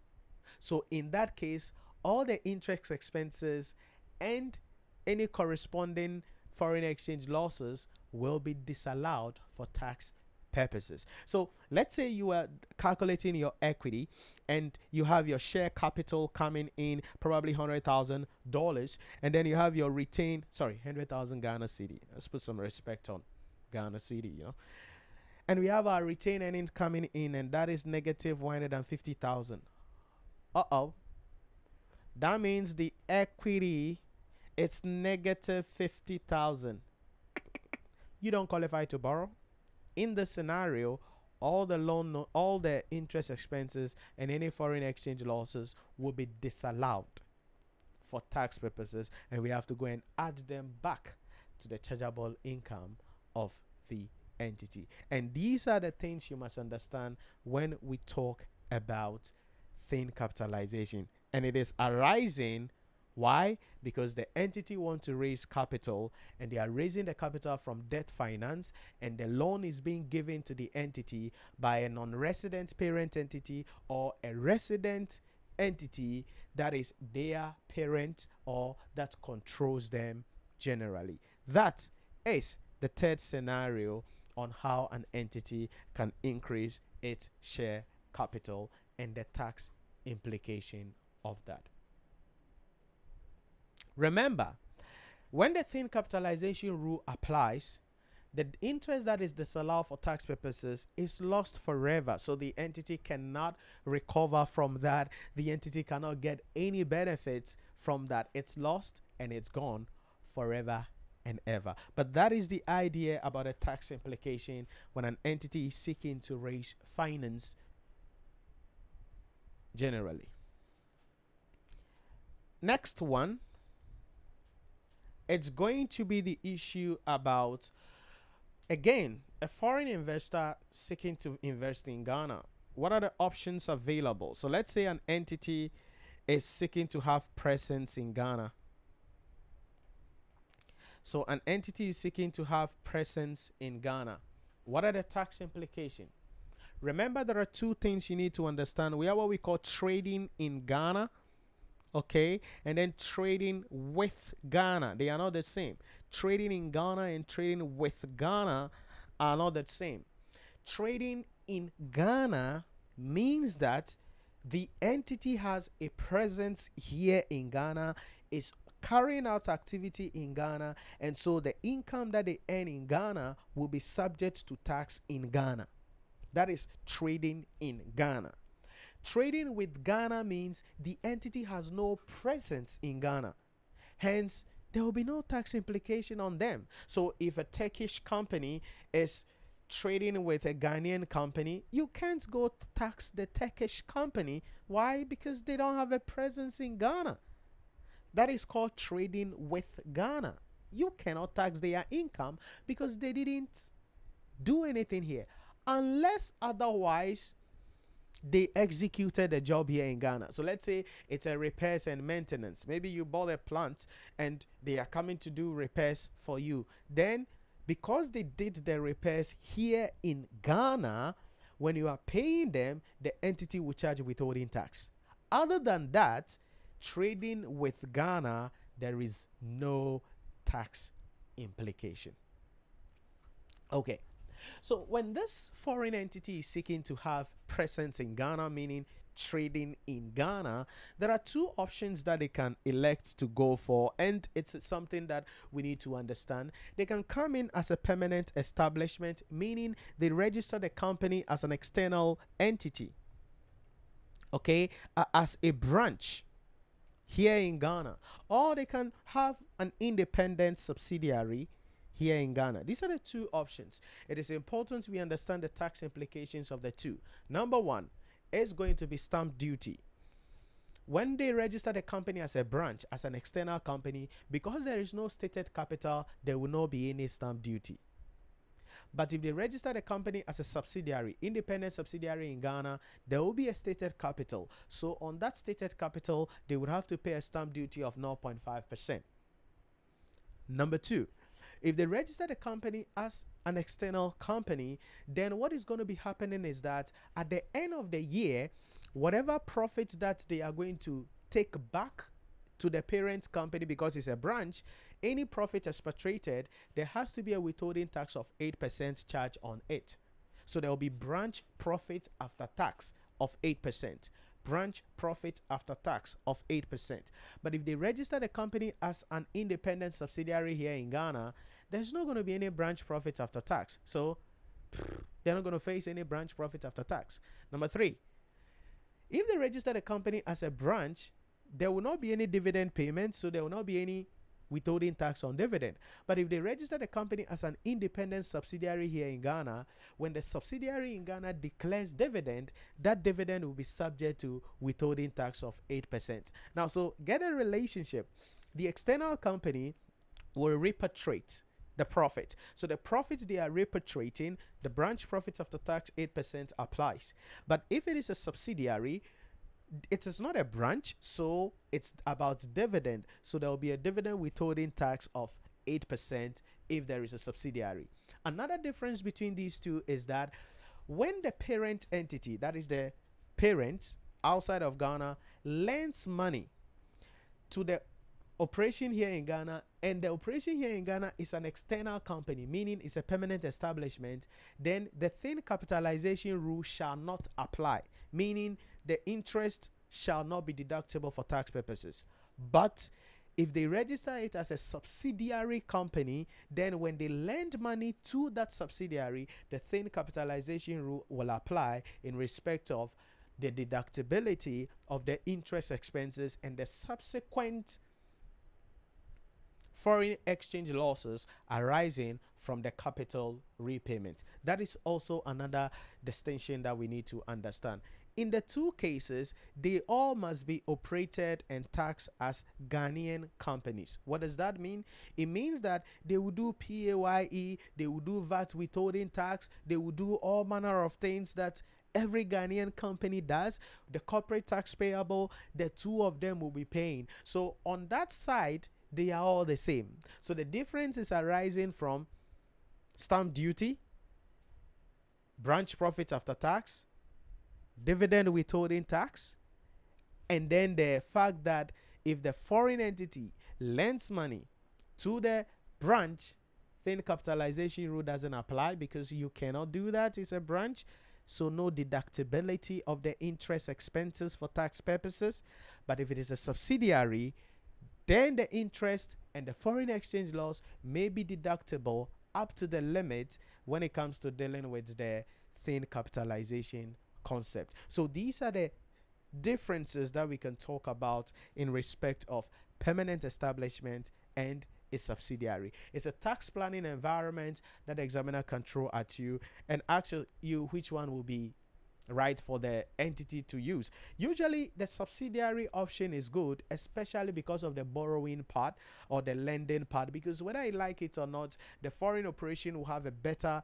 So in that case, all the interest expenses and any corresponding foreign exchange losses will be disallowed for tax purposes. So let's say you are calculating your equity and you have your share capital coming in probably hundred thousand dollars, and then you have your retained sorry hundred thousand Ghana cedi. Let's put some respect on Ghana cedi, you know and we have our retained earnings coming in and that is negative 150,000 uh-oh. That means the equity it's negative 50,000 you don't qualify to borrow. In the scenario all the loan all the interest expenses and any foreign exchange losses will be disallowed for tax purposes and we have to go and add them back to the chargeable income of the entity. And these are the things you must understand when we talk about thin capitalization. And it is arising why? Because the entity want to raise capital and they are raising the capital from debt finance and the loan is being given to the entity by a non-resident parent entity or a resident entity that is their parent or that controls them generally. That is the third scenario on how an entity can increase its share capital and the tax implication of that. Remember, when the thin capitalization rule applies, the interest that is disallowed for tax purposes is lost forever. So the entity cannot recover from that. The entity cannot get any benefits from that. It's lost and it's gone forever and ever. But that is the idea about a tax implication when an entity is seeking to raise finance generally. Next one, it's going to be the issue about again a foreign investor seeking to invest in Ghana. What are the options available? So let's say an entity is seeking to have presence in Ghana. So an entity is seeking to have presence in Ghana. What are the tax implications? Remember, there are two things you need to understand. We have what we call trading in Ghana, okay, and then trading with Ghana. They are not the same. Trading in Ghana and trading with Ghana are not the same. Trading in Ghana means that the entity has a presence here in Ghana, is carrying out activity in Ghana, and so the income that they earn in Ghana will be subject to tax in Ghana. That is trading in Ghana. Trading with Ghana means the entity has no presence in Ghana. Hence, there will be no tax implication on them. So if a Turkish company is trading with a Ghanaian company, you can't go tax the Turkish company. Why? Because they don't have a presence in Ghana. That is called trading with Ghana. You cannot tax their income because they didn't do anything here unless otherwise they executed a job here in Ghana. So let's say it's a repairs and maintenance. Maybe you bought a plant and they are coming to do repairs for you. Then, because they did the repairs here in Ghana, when you are paying them, the entity will charge withholding tax. Other than that, trading with Ghana, there is no tax implication. Okay. So when this foreign entity is seeking to have presence in Ghana, meaning trading in Ghana, there are two options that they can elect to go for, and it's something that we need to understand. They can come in as a permanent establishment, meaning they register the company as an external entity, okay, as a branch here in Ghana, or they can have an independent subsidiary here in Ghana. These are the two options. It is important we understand the tax implications of the two. Number one is going to be stamp duty. When they register the company as a branch, as an external company, because there is no stated capital, there will not be any stamp duty. But if they register the company as a subsidiary, independent subsidiary in Ghana, there will be a stated capital. So on that stated capital, they would have to pay a stamp duty of 0.5%. Number two, if they register the company as an external company, then what is going to be happening is that at the end of the year, whatever profits that they are going to take back to the parent company because it's a branch, any profit expatriated, there has to be a withholding tax of 8% charge on it. So there will be branch profit after tax of 8% branch profit after tax of 8%. But if they register the company as an independent subsidiary here in Ghana, there's not going to be any branch profit after tax. So they're not going to face any branch profit after tax. Number three, if they register the company as a branch, there will not be any dividend payment, so there will not be any withholding tax on dividend. But if they register the company as an independent subsidiary here in Ghana, when the subsidiary in Ghana declares dividend, that dividend will be subject to withholding tax of 8%. Now, so get a relationship. The external company will repatriate the profit. So the profits they are repatriating, the branch profits after tax 8% applies. But if it is a subsidiary, it is not a branch, so it's about dividend. So there will be a dividend withholding tax of 8% if there is a subsidiary. Another difference between these two is that when the parent entity, that is the parent outside of Ghana, lends money to the operation here in Ghana, and the operation here in Ghana is an external company, meaning it's a permanent establishment, then the thin capitalization rule shall not apply, meaning the interest shall not be deductible for tax purposes. But if they register it as a subsidiary company, then when they lend money to that subsidiary, the thin capitalization rule will apply in respect of the deductibility of the interest expenses and the subsequent foreign exchange losses arising from the capital repayment. That is also another distinction that we need to understand. In the two cases, they all must be operated and taxed as Ghanaian companies. What does that mean? It means that they will do PAYE, they will do VAT withholding tax, they will do all manner of things that every Ghanaian company does. The corporate tax payable, the two of them will be paying. So on that side, they are all the same. So the difference is arising from stamp duty, branch profits after tax, dividend withholding tax, and then the fact that if the foreign entity lends money to the branch, thin capitalization rule doesn't apply because you cannot do that. It's a branch. So no deductibility of the interest expenses for tax purposes. But if it is a subsidiary, then the interest and the foreign exchange loss may be deductible up to the limit when it comes to dealing with the thin capitalization concept. So these are the differences that we can talk about in respect of permanent establishment and a subsidiary. It's a tax planning environment that the examiner can throw at you and ask you which one will be right for the entity to use. Usually, the subsidiary option is good, especially because of the borrowing part or the lending part. Because whether I like it or not, the foreign operation will have a better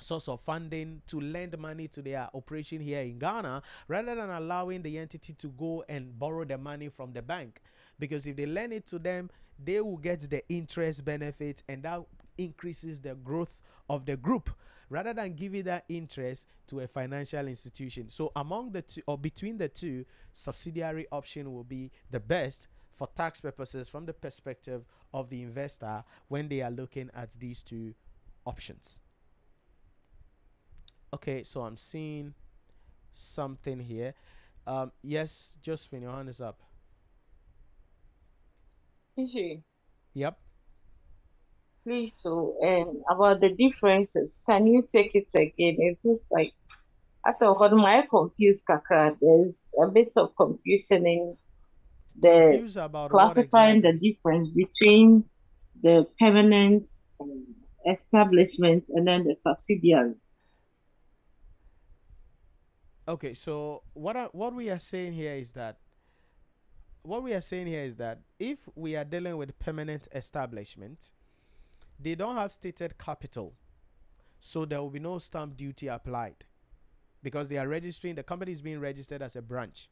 source of funding to lend money to their operation here in Ghana rather than allowing the entity to go and borrow the money from the bank. Because if they lend it to them, they will get the interest benefit and that increases the growth of the group rather than giving that interest to a financial institution. So among the two or between the two, subsidiary option will be the best for tax purposes from the perspective of the investor when they are looking at these two options. Okay, so I'm seeing something here. Um, yes, Josephine, your hand is up. Is she? Yep. Please, so um, about the differences, can you take it again? It feels like as a whole, my confused kakra. There's a bit of confusion in the classifying exactly? the difference between the permanent um, establishment and then the subsidiary. Okay, so what I, what we are saying here is that what we are saying here is that if we are dealing with permanent establishment, they don't have stated capital, so there will be no stamp duty applied because they are registering the company is being registered as a branch.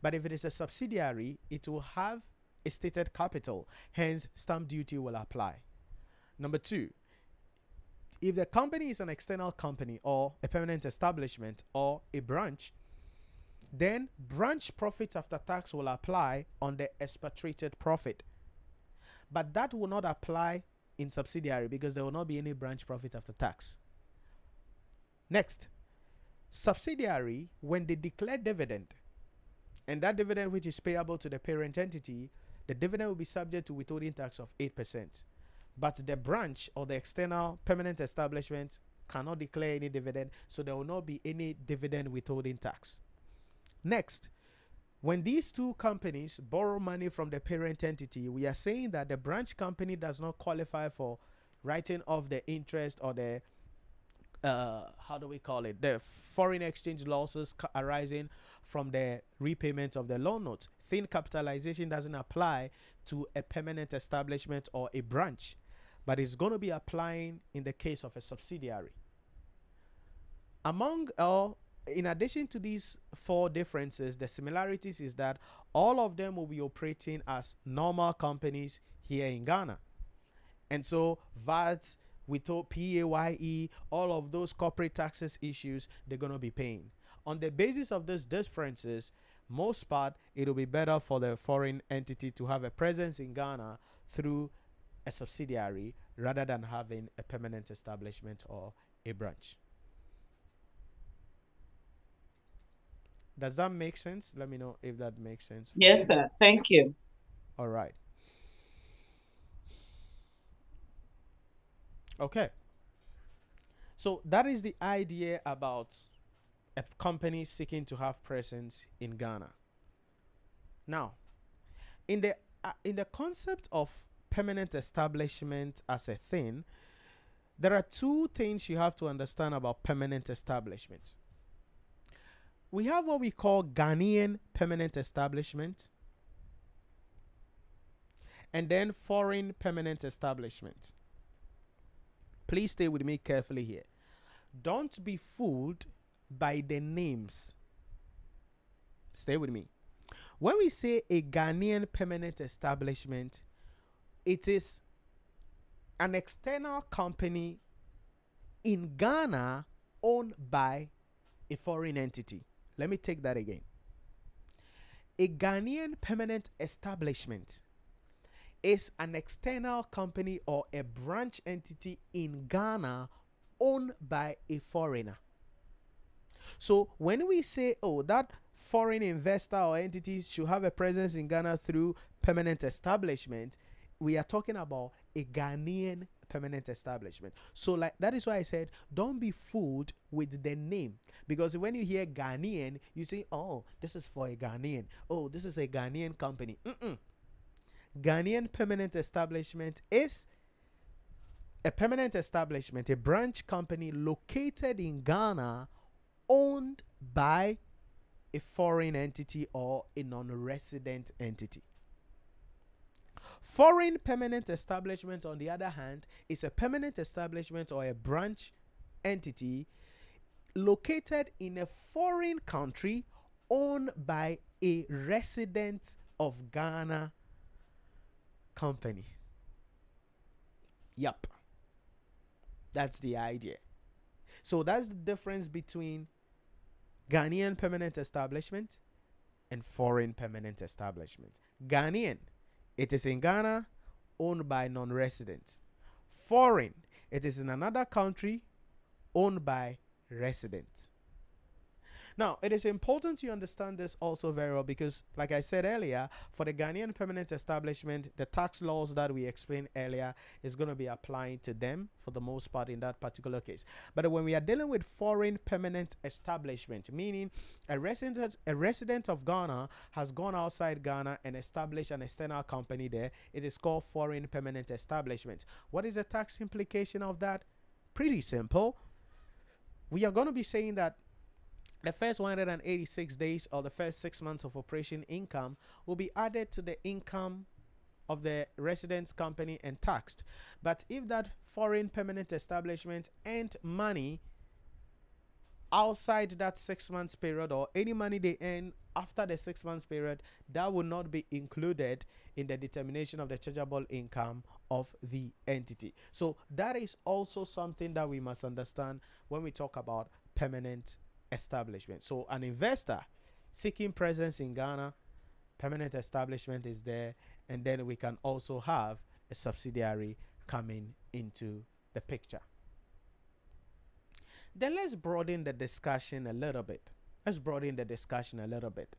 But if it is a subsidiary, it will have a stated capital, hence stamp duty will apply. Number two, if the company is an external company or a permanent establishment or a branch, then branch profits after tax will apply on the expatriated profit. But that will not apply in subsidiary because there will not be any branch profit after tax. Next, subsidiary, when they declare dividend, and that dividend which is payable to the parent entity, the dividend will be subject to withholding tax of 8%. But the branch or the external permanent establishment cannot declare any dividend, so there will not be any dividend withholding tax. Next, when these two companies borrow money from the parent entity, we are saying that the branch company does not qualify for writing off the interest or the uh, how do we call it the foreign exchange losses arising from the repayment of the loan note. Thin capitalization doesn't apply to a permanent establishment or a branch, but it's going to be applying in the case of a subsidiary. Among all, in addition to these four differences, the similarities is that all of them will be operating as normal companies here in Ghana. And so VAT, without PAYE, all of those corporate taxes issues, they're going to be paying. On the basis of these differences, most part, it will be better for the foreign entity to have a presence in Ghana through a subsidiary rather than having a permanent establishment or a branch. Does that make sense? Let me know if that makes sense. Yes, sir. Thank you. All right. Okay. So that is the idea about a company seeking to have presence in Ghana. Now, in the uh, in the concept of permanent establishment as a thing, there are two things you have to understand about permanent establishment. We have what we call Ghanaian permanent establishment and then foreign permanent establishment. Please stay with me carefully here. Don't be fooled by the names. Stay with me. When we say a Ghanaian permanent establishment, it is an external company in Ghana owned by a foreign entity. Let me take that again. A Ghanaian permanent establishment is an external company or a branch entity in Ghana owned by a foreigner. So when we say, oh, that foreign investor or entity should have a presence in Ghana through permanent establishment, we are talking about a Ghanaian permanent establishment. So like that is why I said don't be fooled with the name because when you hear Ghanaian, you say, "Oh, this is for a Ghanaian. Oh, this is a Ghanaian company." Mm-mm. Ghanaian permanent establishment is a permanent establishment, a branch company located in Ghana, owned by a foreign entity or a non resident entity. Foreign permanent establishment, on the other hand, is a permanent establishment or a branch entity located in a foreign country owned by a resident of Ghana company. Yup. That's the idea. So that's the difference between Ghanaian permanent establishment and foreign permanent establishment. Ghanaian, it is in Ghana, owned by non residents. Foreign, it is in another country, owned by residents. Now, it is important you understand this also very well because, like I said earlier, for the Ghanaian permanent establishment, the tax laws that we explained earlier is going to be applying to them for the most part in that particular case. But when we are dealing with foreign permanent establishment, meaning a resident a resident of Ghana has gone outside Ghana and established an external company there, it is called foreign permanent establishment. What is the tax implication of that? Pretty simple. We are going to be saying that the first 186 days or the first six months of operation income will be added to the income of the residence company and taxed. But if that foreign permanent establishment earned money outside that six months period or any money they earn after the six months period, that will not be included in the determination of the chargeable income of the entity. So that is also something that we must understand when we talk about permanent establishment. So an investor seeking presence in Ghana, permanent establishment is there, and then we can also have a subsidiary coming into the picture. Then let's broaden the discussion a little bit. Let's broaden the discussion a little bit.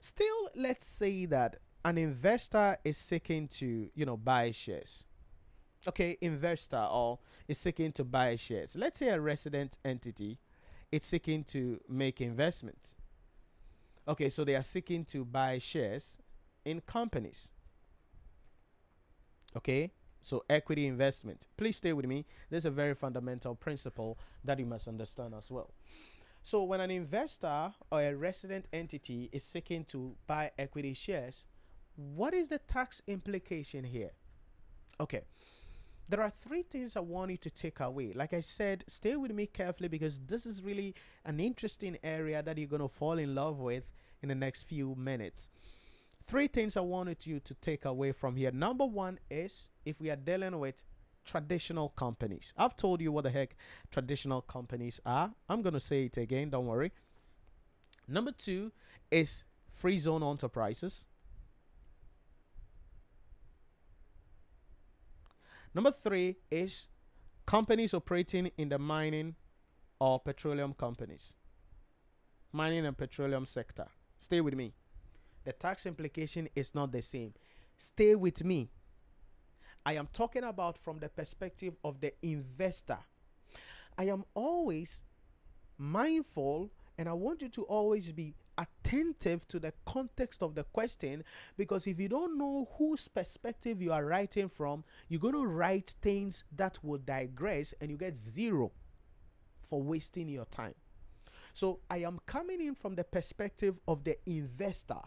Still, let's say that an investor is seeking to, you know, buy shares. Okay, investor or is seeking to buy shares. Let's say a resident entity it's seeking to make investments. Okay, so they are seeking to buy shares in companies. Okay, so equity investment. Please stay with me. There's a very fundamental principle that you must understand as well. So, when an investor or a resident entity is seeking to buy equity shares, what is the tax implication here? Okay, there are three things I want you to take away. Like I said, stay with me carefully because this is really an interesting area that you're going to fall in love with in the next few minutes. Three things I wanted you to take away from here. Number one is if we are dealing with traditional companies. I've told you what the heck traditional companies are. I'm going to say it again, don't worry. Number two is free zone enterprises. Number three is companies operating in the mining or petroleum companies, mining and petroleum sector. Stay with me. The tax implication is not the same. Stay with me. I am talking about from the perspective of the investor. I am always mindful and I want you to always be attentive to the context of the question because if you don't know whose perspective you are writing from, you're going to write things that will digress and you get zero for wasting your time. So I am coming in from the perspective of the investor.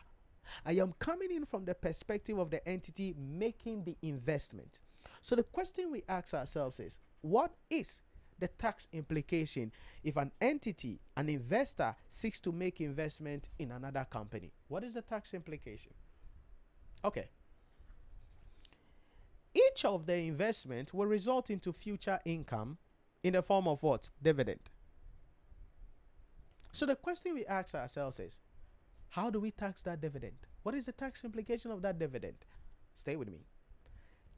I am coming in from the perspective of the entity making the investment. So the question we ask ourselves is what is the tax implication if an entity, an investor, seeks to make investment in another company. What is the tax implication? Okay. Each of the investment will result into future income in the form of what? Dividend. So the question we ask ourselves is, how do we tax that dividend? What is the tax implication of that dividend? Stay with me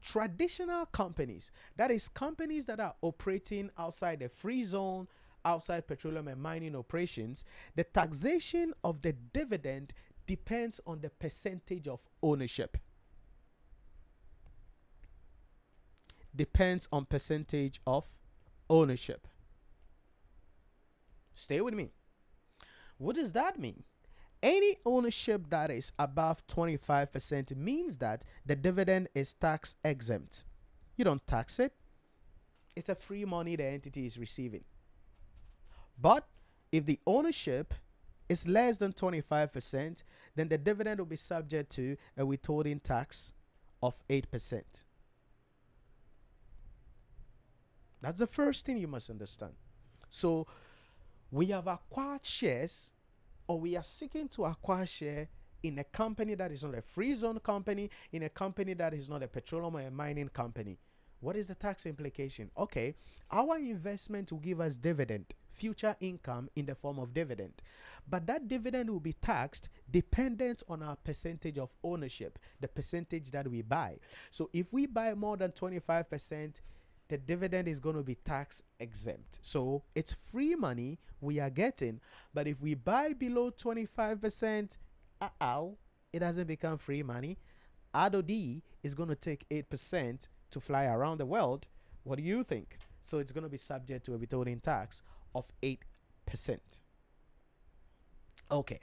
traditional companies, that is, companies that are operating outside the free zone, outside petroleum and mining operations, the taxation of the dividend depends on the percentage of ownership. Depends on percentage of ownership. Stay with me. What does that mean? Any ownership that is above 25% means that the dividend is tax exempt. You don't tax it, it's a free money the entity is receiving. But if the ownership is less than 25%, then the dividend will be subject to a withholding tax of 8%. That's the first thing you must understand. So we have acquired shares or we are seeking to acquire share in a company that is not a free zone company, in a company that is not a petroleum or a mining company. What is the tax implication? Okay, our investment will give us dividend, future income in the form of dividend. But that dividend will be taxed dependent on our percentage of ownership, the percentage that we buy. So if we buy more than 25%, the dividend is going to be tax exempt. So it's free money we are getting. But if we buy below 25%, uh it doesn't become free money. ADOD is going to take 8% to fly around the world. What do you think? So it's going to be subject to a withholding tax of 8%. Okay.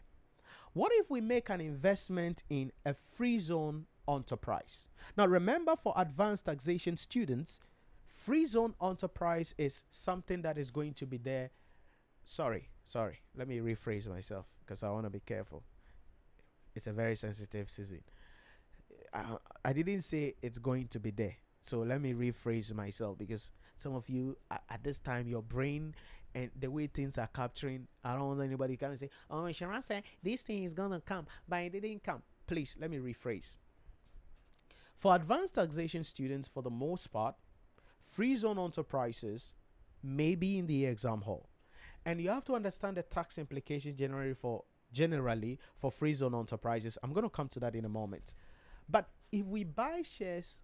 What if we make an investment in a free zone enterprise? Now, remember for advanced taxation students, free zone enterprise is something that is going to be there. Sorry, sorry. Let me rephrase myself because I want to be careful. It's a very sensitive season. I, I didn't say it's going to be there. So let me rephrase myself because some of you at, this time your brain and the way things are capturing, I don't want anybody come and say, "Oh, Sharon said this thing is gonna come, but it didn't come." Please let me rephrase. For advanced taxation students, for the most part, free zone enterprises may be in the exam hall. And you have to understand the tax implication generally for generally for free zone enterprises. I'm going to come to that in a moment. But if we buy shares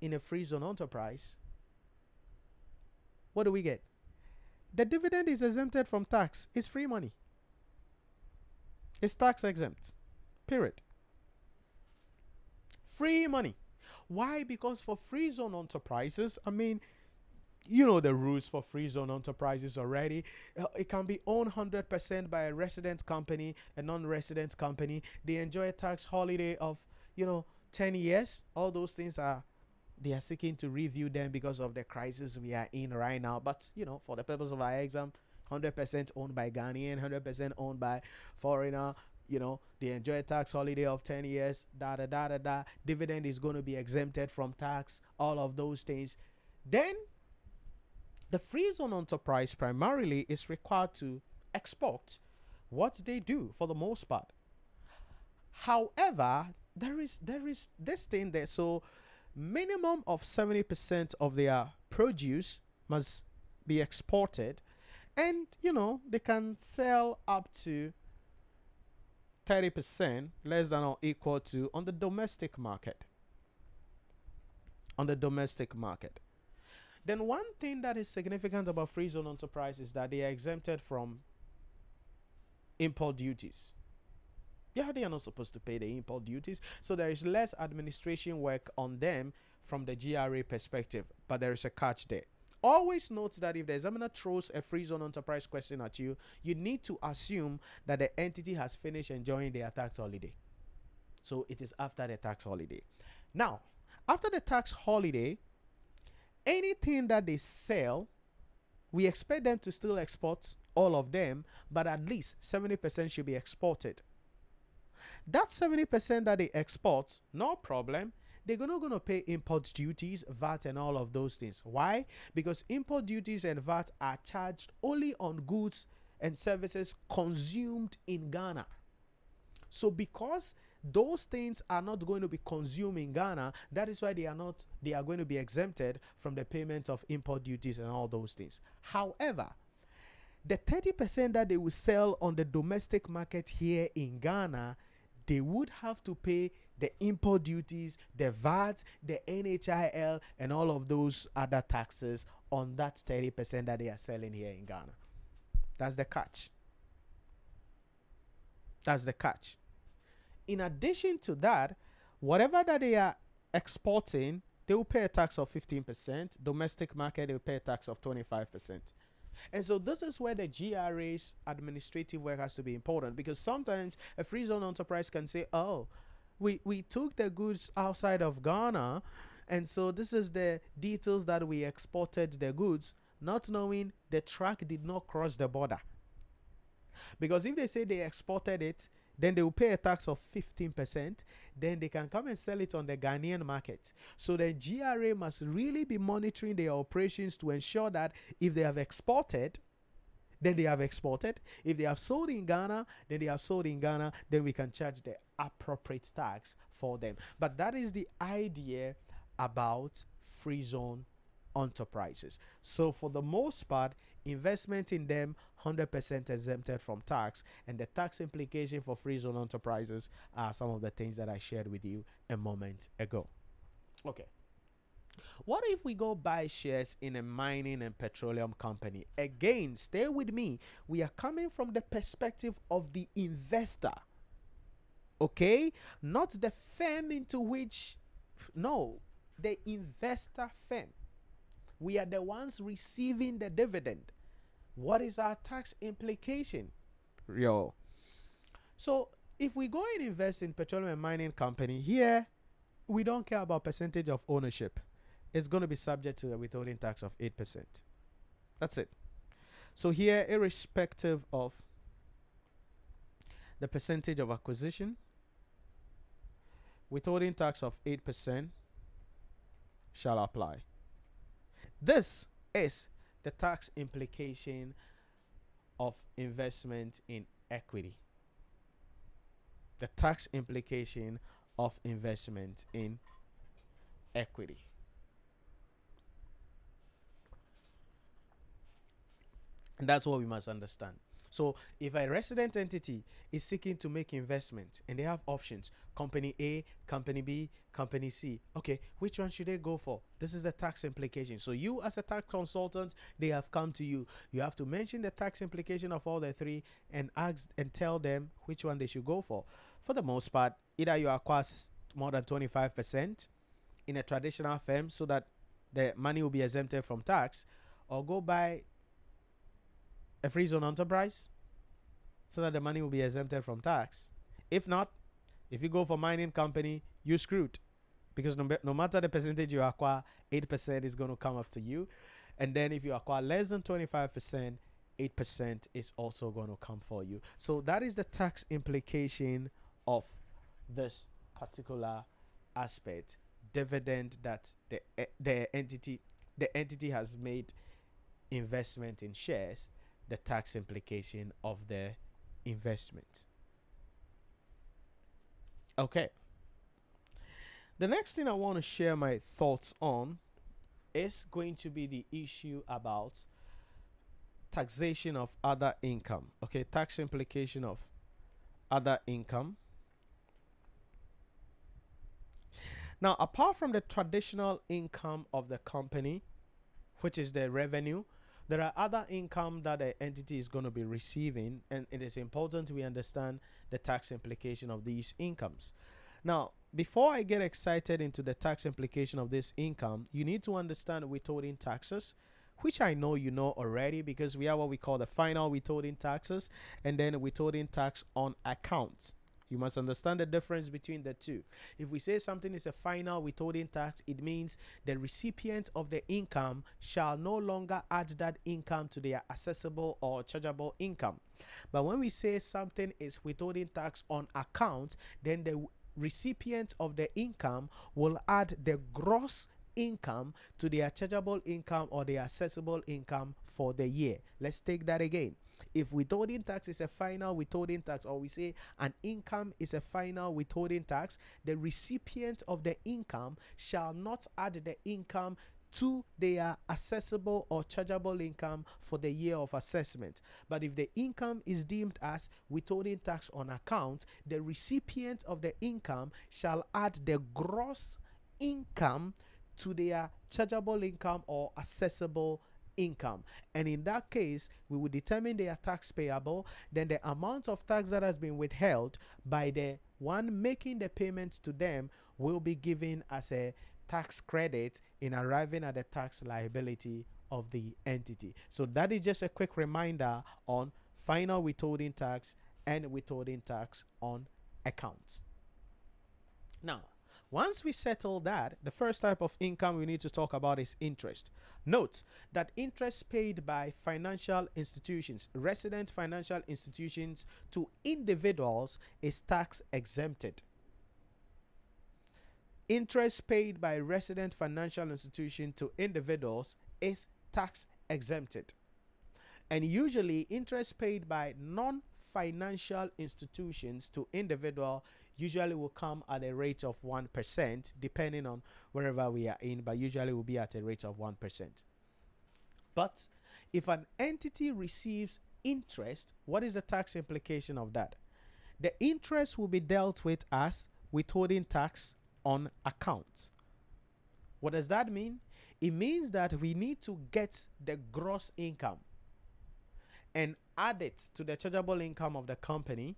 in a free zone enterprise, what do we get? The dividend is exempted from tax. It's free money. It's tax exempt. Period. Free money. Why? Because for free zone enterprises, I mean, you know the rules for free zone enterprises already. Uh, it can be owned 100% by a resident company, a non resident company. They enjoy a tax holiday of, you know, 10 years. All those things are, they are seeking to review them because of the crisis we are in right now. But, you know, for the purpose of our exam, 100% owned by Ghanaian, 100% owned by foreigner, you know, they enjoy a tax holiday of 10 years, da da da da da. Dividend is going to be exempted from tax, all of those things. Then the free zone enterprise primarily is required to export what they do for the most part. However, there is there is this thing there. So minimum of 70% of their produce must be exported and you know they can sell up to 30% less than or equal to on the domestic market. On the domestic market. Then, one thing that is significant about free zone enterprise is that they are exempted from import duties. Yeah, they are not supposed to pay the import duties, so there is less administration work on them from the GRA perspective, but there is a catch there. Always note that if the examiner throws a free zone enterprise question at you, you need to assume that the entity has finished enjoying their tax holiday. So it is after the tax holiday. Now, after the tax holiday, anything that they sell, we expect them to still export all of them, but at least 70% should be exported. That 70% that they export, no problem. They're not going to pay import duties, VAT, and all of those things. Why? Because import duties and VAT are charged only on goods and services consumed in Ghana. So, because those things are not going to be consumed in Ghana, that is why they are not they are going to be exempted from the payment of import duties and all those things. However, the 30% that they will sell on the domestic market here in Ghana, they would have to pay the import duties, the VAT, the NHIL, and all of those other taxes on that 30% that they are selling here in Ghana. That's the catch. That's the catch. In addition to that, whatever that they are exporting, they will pay a tax of 15%. Domestic market, they will pay a tax of 25%. And so this is where the GRA's administrative work has to be important because sometimes a free zone enterprise can say, oh, we, we took the goods outside of Ghana, and so this is the details that we exported the goods, not knowing the truck did not cross the border. Because if they say they exported it, then they will pay a tax of 15%. Then they can come and sell it on the Ghanaian market. So the GRA must really be monitoring their operations to ensure that if they have exported, then they have exported. If they have sold in Ghana, then they have sold in Ghana. Then we can charge the appropriate tax for them. But that is the idea about free zone enterprises. So for the most part, investment in them 100% exempted from tax and the tax implication for free zone enterprises are some of the things that I shared with you a moment ago. Okay. What if we go buy shares in a mining and petroleum company? Again, stay with me. We are coming from the perspective of the investor. Okay? Not the firm into which, no, the investor firm. We are the ones receiving the dividend. What is our tax implication? Yo. So if we go and invest in petroleum and mining company here, we don't care about percentage of ownership. It's going to be subject to a withholding tax of 8%. That's it. So here, irrespective of the percentage of acquisition, withholding tax of 8% shall apply. This is the tax implication of investment in equity. The tax implication of investment in equity. And that's what we must understand. So if a resident entity is seeking to make investments and they have options, company A, company B, company C, okay, which one should they go for? This is the tax implication. So you as a tax consultant, they have come to you. You have to mention the tax implication of all the three and ask and tell them which one they should go for. For the most part, either you acquire more than 25% in a traditional firm so that the money will be exempted from tax or go buy a free zone enterprise so that the money will be exempted from tax. If not, if you go for mining company, you're screwed because no, no matter the percentage you acquire, 8% is going to come after you. And then if you acquire less than 25%, 8% is also going to come for you. So that is the tax implication of this particular aspect dividend that the eh, the entity the entity has made investment in shares the tax implication of the investment. Okay. The next thing I want to share my thoughts on is going to be the issue about taxation of other income. Okay, tax implication of other income. Now, apart from the traditional income of the company, which is the revenue, there are other income that the entity is going to be receiving, and it is important we understand the tax implication of these incomes. Now, before I get excited into the tax implication of this income, you need to understand withholding taxes, which I know you know already because we have what we call the final withholding taxes and then withholding tax on account. You must understand the difference between the two. If we say something is a final withholding tax, it means the recipient of the income shall no longer add that income to their assessable or chargeable income. But when we say something is withholding tax on account, then the recipient of the income will add the gross income to their chargeable income or their assessable income for the year. Let's take that again. If withholding tax is a final withholding tax, or we say an income is a final withholding tax, the recipient of the income shall not add the income to their assessable or chargeable income for the year of assessment. But if the income is deemed as withholding tax on account, the recipient of the income shall add the gross income to their chargeable income or assessable income. And in that case, we will determine their tax payable, then the amount of tax that has been withheld by the one making the payments to them will be given as a tax credit in arriving at the tax liability of the entity. So that is just a quick reminder on final withholding tax and withholding tax on accounts. Now, once we settle that, the first type of income we need to talk about is interest. Note that interest paid by financial institutions, resident financial institutions to individuals is tax exempted. Interest paid by resident financial institution to individuals is tax exempted. And usually interest paid by non financial institutions to individual usually will come at a rate of 1% depending on wherever we are in but usually will be at a rate of 1% but if an entity receives interest what is the tax implication of that? The interest will be dealt with as withholding tax on account. What does that mean? It means that we need to get the gross income and add it to the chargeable income of the company,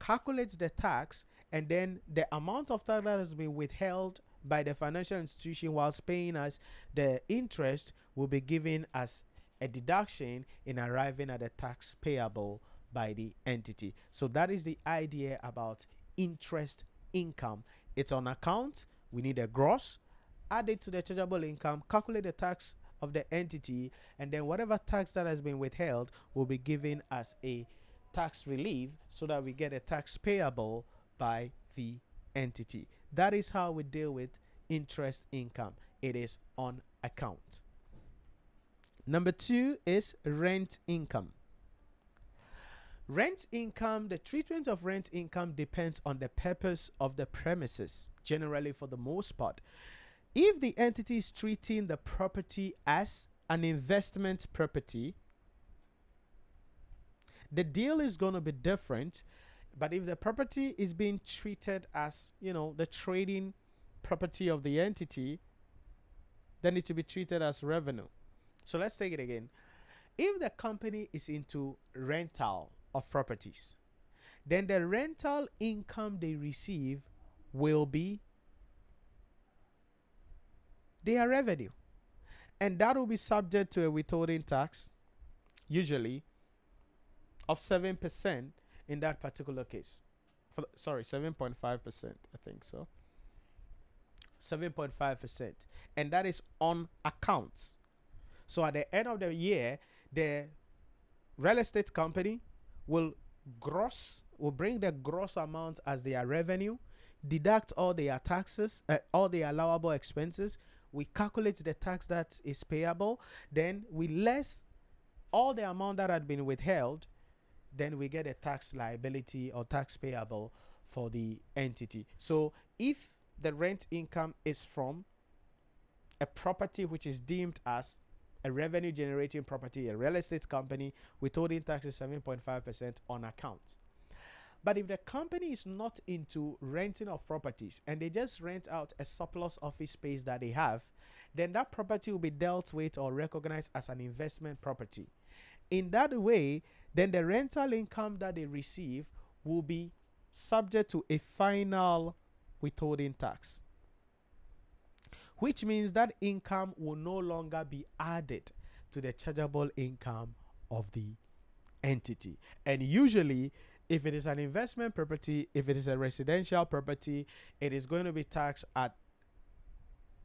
calculate the tax, and then the amount of tax that has been withheld by the financial institution whilst paying us the interest will be given as a deduction in arriving at the tax payable by the entity. So that is the idea about interest income. It's on account, we need a gross, add it to the chargeable income, calculate the tax of the entity, and then whatever tax that has been withheld will be given as a tax relief so that we get a tax payable by the entity. That is how we deal with interest income. It is on account. Number two is rent income. Rent income, the treatment of rent income depends on the purpose of the premises, generally for the most part. If the entity is treating the property as an investment property, the deal is going to be different. But if the property is being treated as, you know, the trading property of the entity, then it will be treated as revenue. So let's take it again. If the company is into rental of properties, then the rental income they receive will be their revenue. And that will be subject to a withholding tax, usually of 7% in that particular case. For, sorry, 7.5%, I think so. 7.5%. And that is on accounts. So at the end of the year, the real estate company will gross will bring the gross amount as their revenue, deduct all their taxes, uh, all the allowable expenses, we calculate the tax that is payable, then we less all the amount that had been withheld, then we get a tax liability or tax payable for the entity. So if the rent income is from a property which is deemed as a revenue generating property, a real estate company, withholding tax is 7.5% on account. But if the company is not into renting of properties and they just rent out a surplus office space that they have, then that property will be dealt with or recognized as an investment property. In that way, then the rental income that they receive will be subject to a final withholding tax, which means that income will no longer be added to the chargeable income of the entity. And usually, if it is an investment property, if it is a residential property, it is going to be taxed at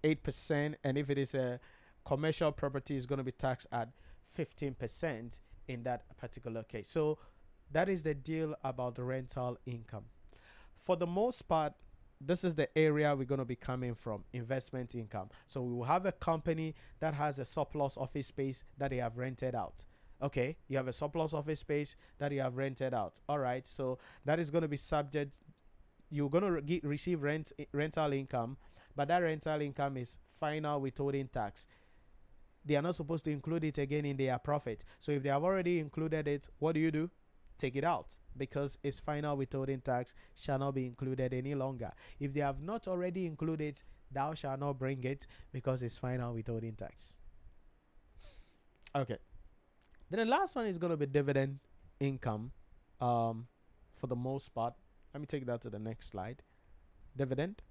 8%. And if it is a commercial property, it's going to be taxed at 15% in that particular case. So that is the deal about the rental income. For the most part, this is the area we're going to be coming from investment income. So we will have a company that has a surplus office space that they have rented out. Okay, you have a surplus office space that you have rented out. All right, so that is going to be subject. You're going to re- receive rent rental income, but that rental income is final withholding tax. They are not supposed to include it again in their profit. So if they have already included it, what do you do? Take it out because its final withholding tax shall not be included any longer. If they have not already included, thou shalt not bring it because it's final withholding tax. Okay. Then the last one is going to be dividend income um, for the most part. Let me take that to the next slide. Dividend.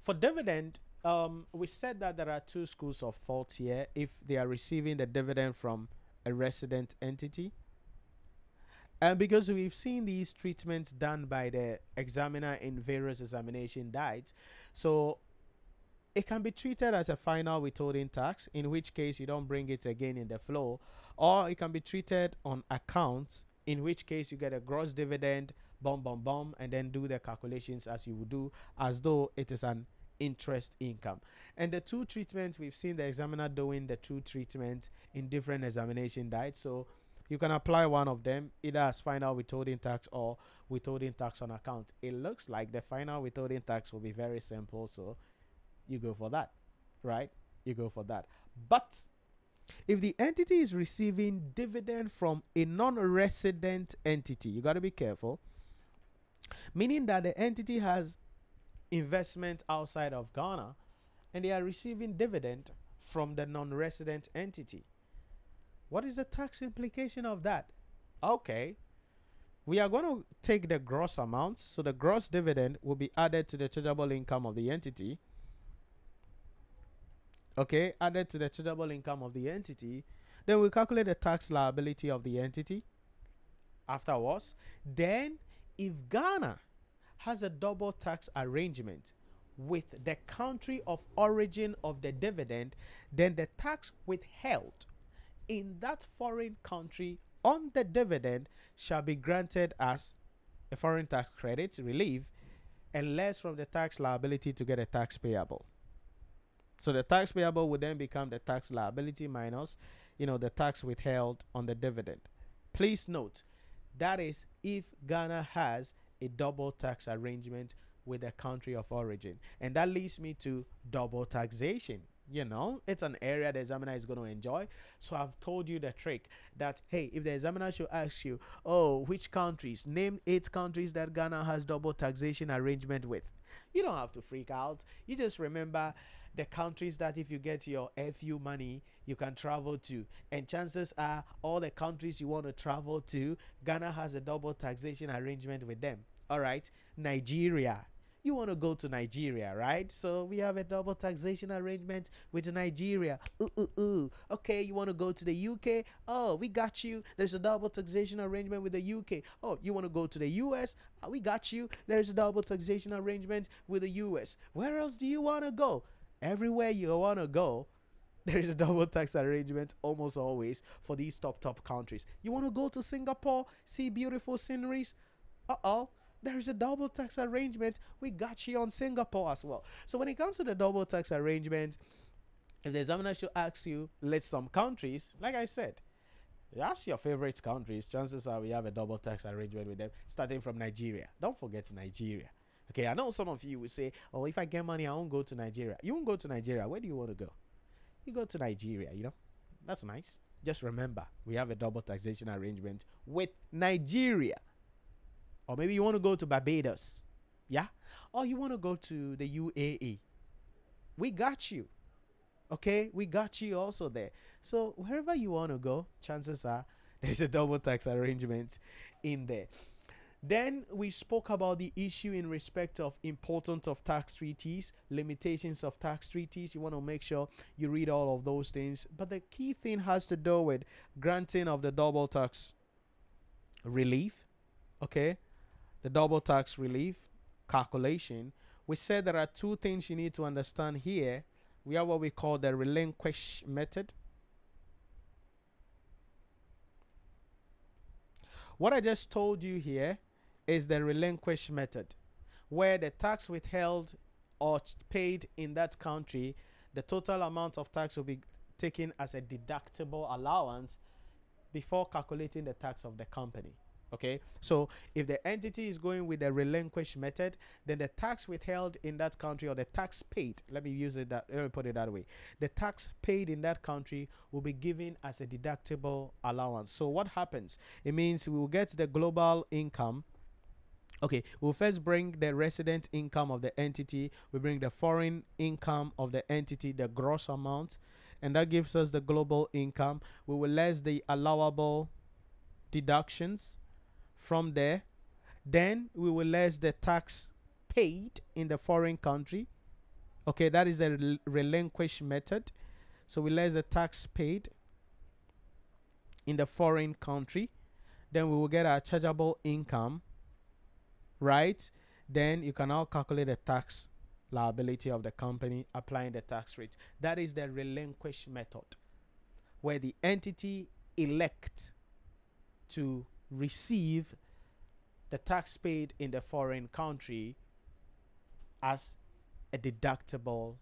For dividend, um, we said that there are two schools of thought here. If they are receiving the dividend from a resident entity, and because we've seen these treatments done by the examiner in various examination diets, so it can be treated as a final withholding tax, in which case you don't bring it again in the flow, or it can be treated on account, in which case you get a gross dividend, bomb, bomb, bomb, and then do the calculations as you would do, as though it is an interest income. And the two treatments, we've seen the examiner doing the two treatments in different examination diets. So you can apply one of them either as final withholding tax or withholding tax on account. It looks like the final withholding tax will be very simple. So you go for that, right? You go for that. But if the entity is receiving dividend from a non-resident entity, you got to be careful. Meaning that the entity has investment outside of Ghana and they are receiving dividend from the non-resident entity. What is the tax implication of that? Okay. We are going to take the gross amount. So the gross dividend will be added to the chargeable income of the entity okay, added to the chargeable income of the entity. Then we calculate the tax liability of the entity afterwards. Then, if Ghana has a double tax arrangement with the country of origin of the dividend, then the tax withheld in that foreign country on the dividend shall be granted as a foreign tax credit relief and less from the tax liability to get a tax payable. So the tax payable would then become the tax liability minus, you know, the tax withheld on the dividend. Please note that is if Ghana has a double tax arrangement with the country of origin. And that leads me to double taxation. You know, it's an area the examiner is going to enjoy. So I've told you the trick that hey, if the examiner should ask you, oh, which countries, name eight countries that Ghana has double taxation arrangement with, you don't have to freak out. You just remember the countries that if you get your FU money, you can travel to. And chances are all the countries you want to travel to, Ghana has a double taxation arrangement with them. All right. Nigeria. You want to go to Nigeria, right? So we have a double taxation arrangement with Nigeria. Ooh, ooh, ooh. Okay, you want to go to the UK? Oh, we got you. There's a double taxation arrangement with the UK. Oh, you want to go to the US? Oh, ah, we got you. There's a double taxation arrangement with the US. Where else do you want to go? everywhere you want to go [LAUGHS] there is a double tax arrangement almost always for these top top countries you want to go to singapore see beautiful sceneries uh-oh there is a double tax arrangement we got you on singapore as well so when it comes to the double tax arrangement if the examiner should ask you list some countries like i said that's your favorite countries chances are we have a double tax arrangement with them starting from nigeria don't forget nigeria Okay, I know some of you will say, "Oh, if I get money, I won't go to Nigeria." You won't go to Nigeria. Where do you want to go? You go to Nigeria. You know, that's nice. Just remember, we have a double taxation arrangement with Nigeria. Or maybe you want to go to Barbados, yeah, or you want to go to the UAE. We got you. Okay, we got you also there. So wherever you want to go, chances are [LAUGHS] there's a double tax arrangement in there. Then we spoke about the issue in respect of importance of tax treaties, limitations of tax treaties. You want to make sure you read all of those things. But the key thing has to do with granting of the double tax relief. Okay, the double tax relief calculation. We said there are two things you need to understand here. We have what we call the relinquish method What I just told you here is the relinquish method, where the tax withheld or paid in that country, the total amount of tax will be taken as a deductible allowance before calculating the tax of the company okay? So if the entity is going with the relinquish method then the tax withheld in that country or the tax paid let me use it that let me put it that way. The tax paid in that country will be given as a deductible allowance. So what happens? It means we will get the global income okay? We'll first bring the resident income of the entity. We bring the foreign income of the entity the gross amount and that gives us the global income. We will less the allowable deductions from there then we will less the tax paid in the foreign country. Okay that is a relinquish method. So we less the tax paid in the foreign country. Then we will get our chargeable income right? Then you can now calculate the tax liability of the company applying the tax rate. That is the relinquish method where the entity elect to receive the tax paid in the foreign country as a deductible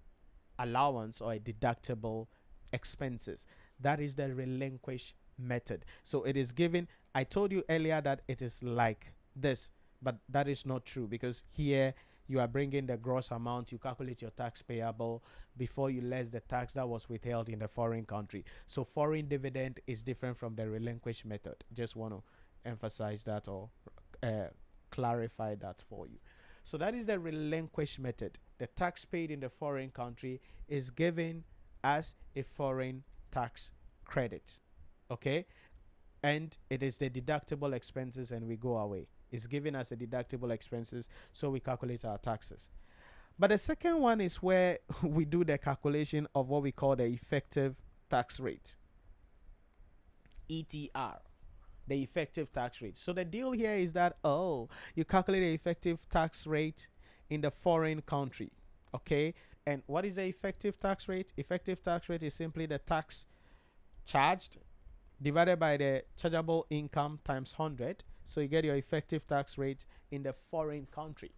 allowance or a deductible expenses. That is the relinquish method. So it is given. I told you earlier that it is like this, but that is not true because here you are bringing the gross amount, you calculate your tax payable before you less the tax that was withheld in the foreign country. So foreign dividend is different from the relinquish method. Just want to emphasize that or uh, clarify that for you. So that is the relinquish method. The tax paid in the foreign country is given as a foreign tax credit. Okay? And it is the deductible expenses and we go away. It's given as a deductible expenses, so we calculate our taxes. But the second one is where [LAUGHS] we do the calculation of what we call the effective tax rate. ETR the effective tax rate. So the deal here is that oh, you calculate the effective tax rate in the foreign country, okay? And what is the effective tax rate? Effective tax rate is simply the tax charged divided by the chargeable income times 100. So you get your effective tax rate in the foreign country.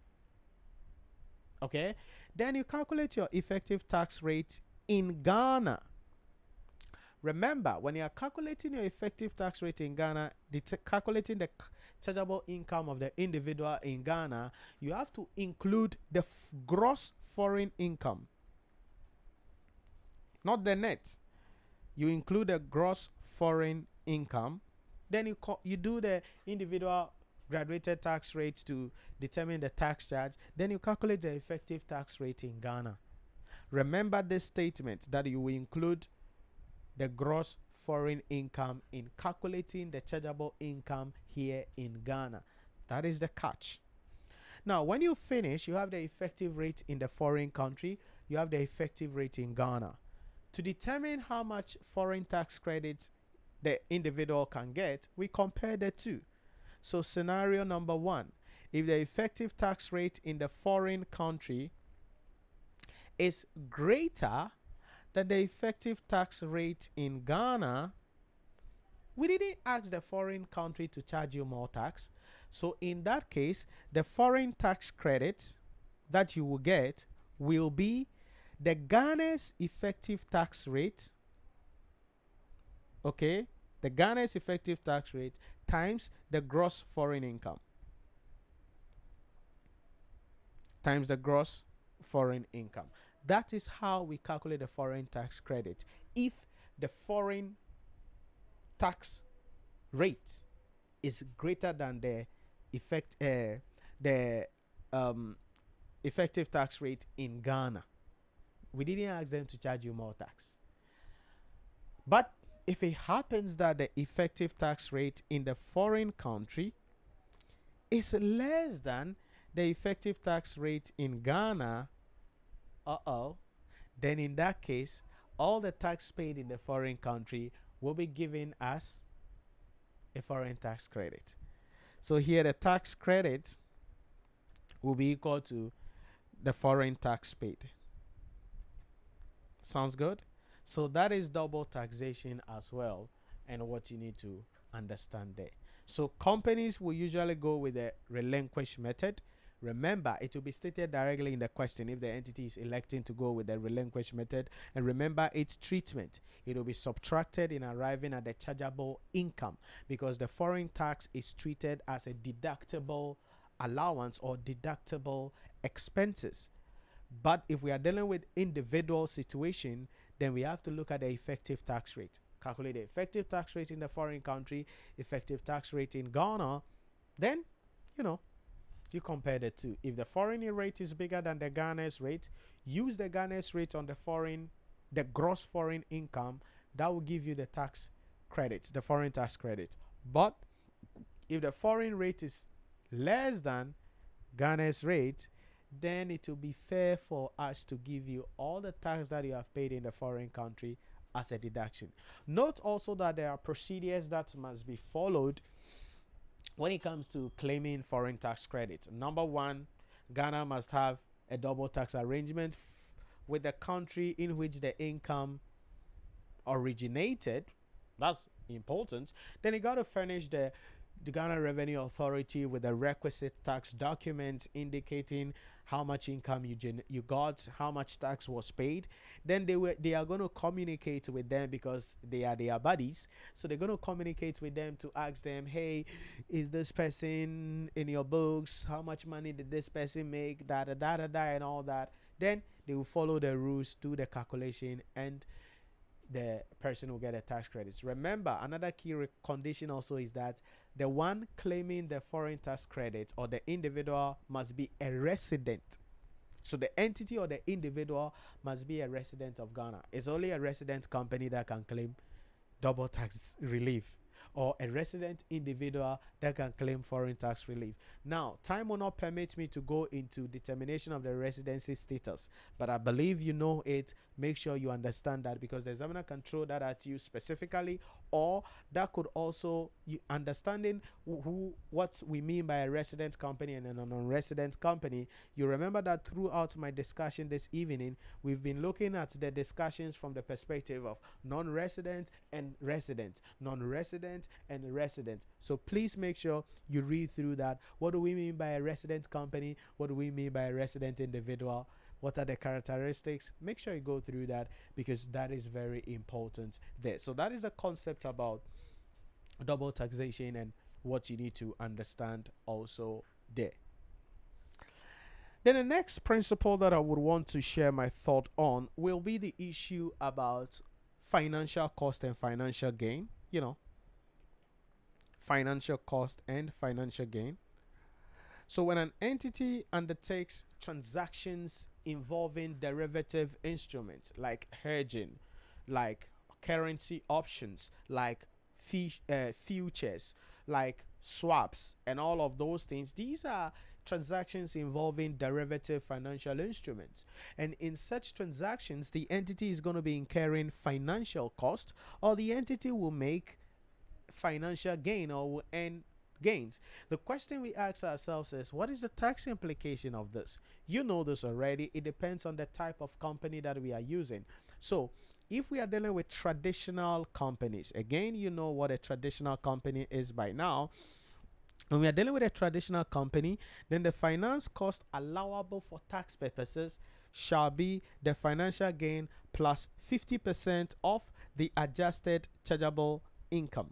Okay? Then you calculate your effective tax rate in Ghana. Remember, when you are calculating your effective tax rate in Ghana, calculating the chargeable income of the individual in Ghana, you have to include the gross foreign income, not the net. You include the gross foreign income, then you you do the individual graduated tax rate to determine the tax charge, then you calculate the effective tax rate in Ghana. Remember this statement that you will include the gross foreign income in calculating the chargeable income here in Ghana. That is the catch. Now, when you finish, you have the effective rate in the foreign country, you have the effective rate in Ghana. To determine how much foreign tax credit the individual can get, we compare the two. So, scenario number one if the effective tax rate in the foreign country is greater that the effective tax rate in Ghana, we didn't ask the foreign country to charge you more tax. So in that case, the foreign tax credit that you will get will be the Ghana's effective tax rate. Okay, the Ghana's effective tax rate times the gross foreign income times the gross foreign income. That is how we calculate the foreign tax credit. If the foreign tax rate is greater than the effect uh, the um, effective tax rate in Ghana. We didn't ask them to charge you more tax. But if it happens that the effective tax rate in the foreign country is less than the effective tax rate in Ghana, uh oh, then in that case, all the tax paid in the foreign country will be given as a foreign tax credit. So here the tax credit will be equal to the foreign tax paid. Sounds good? So that is double taxation as well, and what you need to understand there. So companies will usually go with the relinquish method. Remember, it will be stated directly in the question if the entity is electing to go with the relinquish method. And remember its treatment. It will be subtracted in arriving at the chargeable income because the foreign tax is treated as a deductible allowance or deductible expenses. But if we are dealing with individual situation, then we have to look at the effective tax rate. Calculate the effective tax rate in the foreign country, effective tax rate in Ghana, then you know you compare the two. If the foreign rate is bigger than the Ghana's rate, use the Ghana's rate on the foreign, the gross foreign income. That will give you the tax credit, the foreign tax credit. But if the foreign rate is less than Ghana's rate, then it will be fair for us to give you all the tax that you have paid in the foreign country as a deduction. Note also that there are procedures that must be followed when it comes to claiming foreign tax credit. Number one, Ghana must have a double tax arrangement with the country in which the income originated. That's important. Then you got to furnish the the Ghana Revenue Authority with the requisite tax documents indicating how much income you gen- you got, how much tax was paid. Then they were they are going to communicate with them because they are their buddies. So they're going to communicate with them to ask them, "Hey, is this person in your books? How much money did this person make? Da da da da da and all that." Then they will follow the rules, do the calculation, and the person will get a tax credits. Remember, another key condition also is that the one claiming the foreign tax credit or the individual must be a resident. So the entity or the individual must be a resident of Ghana. It's only a resident company that can claim double tax relief or a resident individual that can claim foreign tax relief. Now, time will not permit me to go into determination of the residency status, but I believe you know it. Make sure you understand that because the examiner can throw that at you specifically, or that could also understanding who, who what we mean by a resident company and a non-resident company. You remember that throughout my discussion this evening, we've been looking at the discussions from the perspective of non-resident and resident, non-resident and resident. So please make sure you read through that. What do we mean by a resident company? What do we mean by a resident individual? What are the characteristics? Make sure you go through that because that is very important there. So that is a concept about double taxation and what you need to understand also there. Then the next principle that I would want to share my thought on will be the issue about financial cost and financial gain. You know, financial cost and financial gain. So when an entity undertakes transactions involving derivative instruments like hedging, like currency options, like uh, futures, like swaps, and all of those things, these are transactions involving derivative financial instruments. And in such transactions, the entity is going to be incurring financial cost, or the entity will make financial gain or will earn gains. The question we ask ourselves is what is the tax implication of this? You know this already. It depends on the type of company that we are using. So, if we are dealing with traditional companies, again, you know what a traditional company is by now. When we are dealing with a traditional company, then the finance cost allowable for tax purposes shall be the financial gain plus 50% of the adjusted chargeable income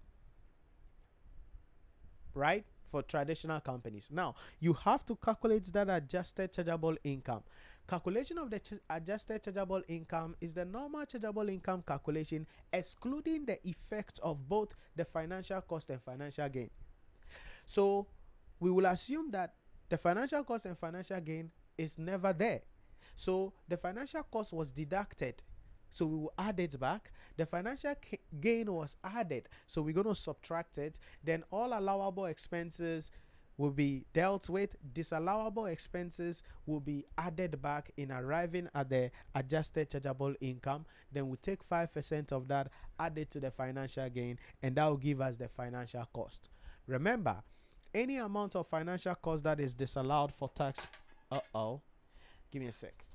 right? For traditional companies. Now, you have to calculate that adjusted chargeable income. Calculation of the ch adjusted chargeable income is the normal chargeable income calculation, excluding the effect of both the financial cost and financial gain. So, we will assume that the financial cost and financial gain is never there. So the financial cost was deducted. So we will add it back. The financial gain was added. So we're going to subtract it. Then all allowable expenses will be dealt with. Disallowable expenses will be added back in arriving at the adjusted chargeable income. Then we take 5% of that, add it to the financial gain, and that will give us the financial cost. Remember, any amount of financial cost that is disallowed for tax. Uh oh. Give me a sec.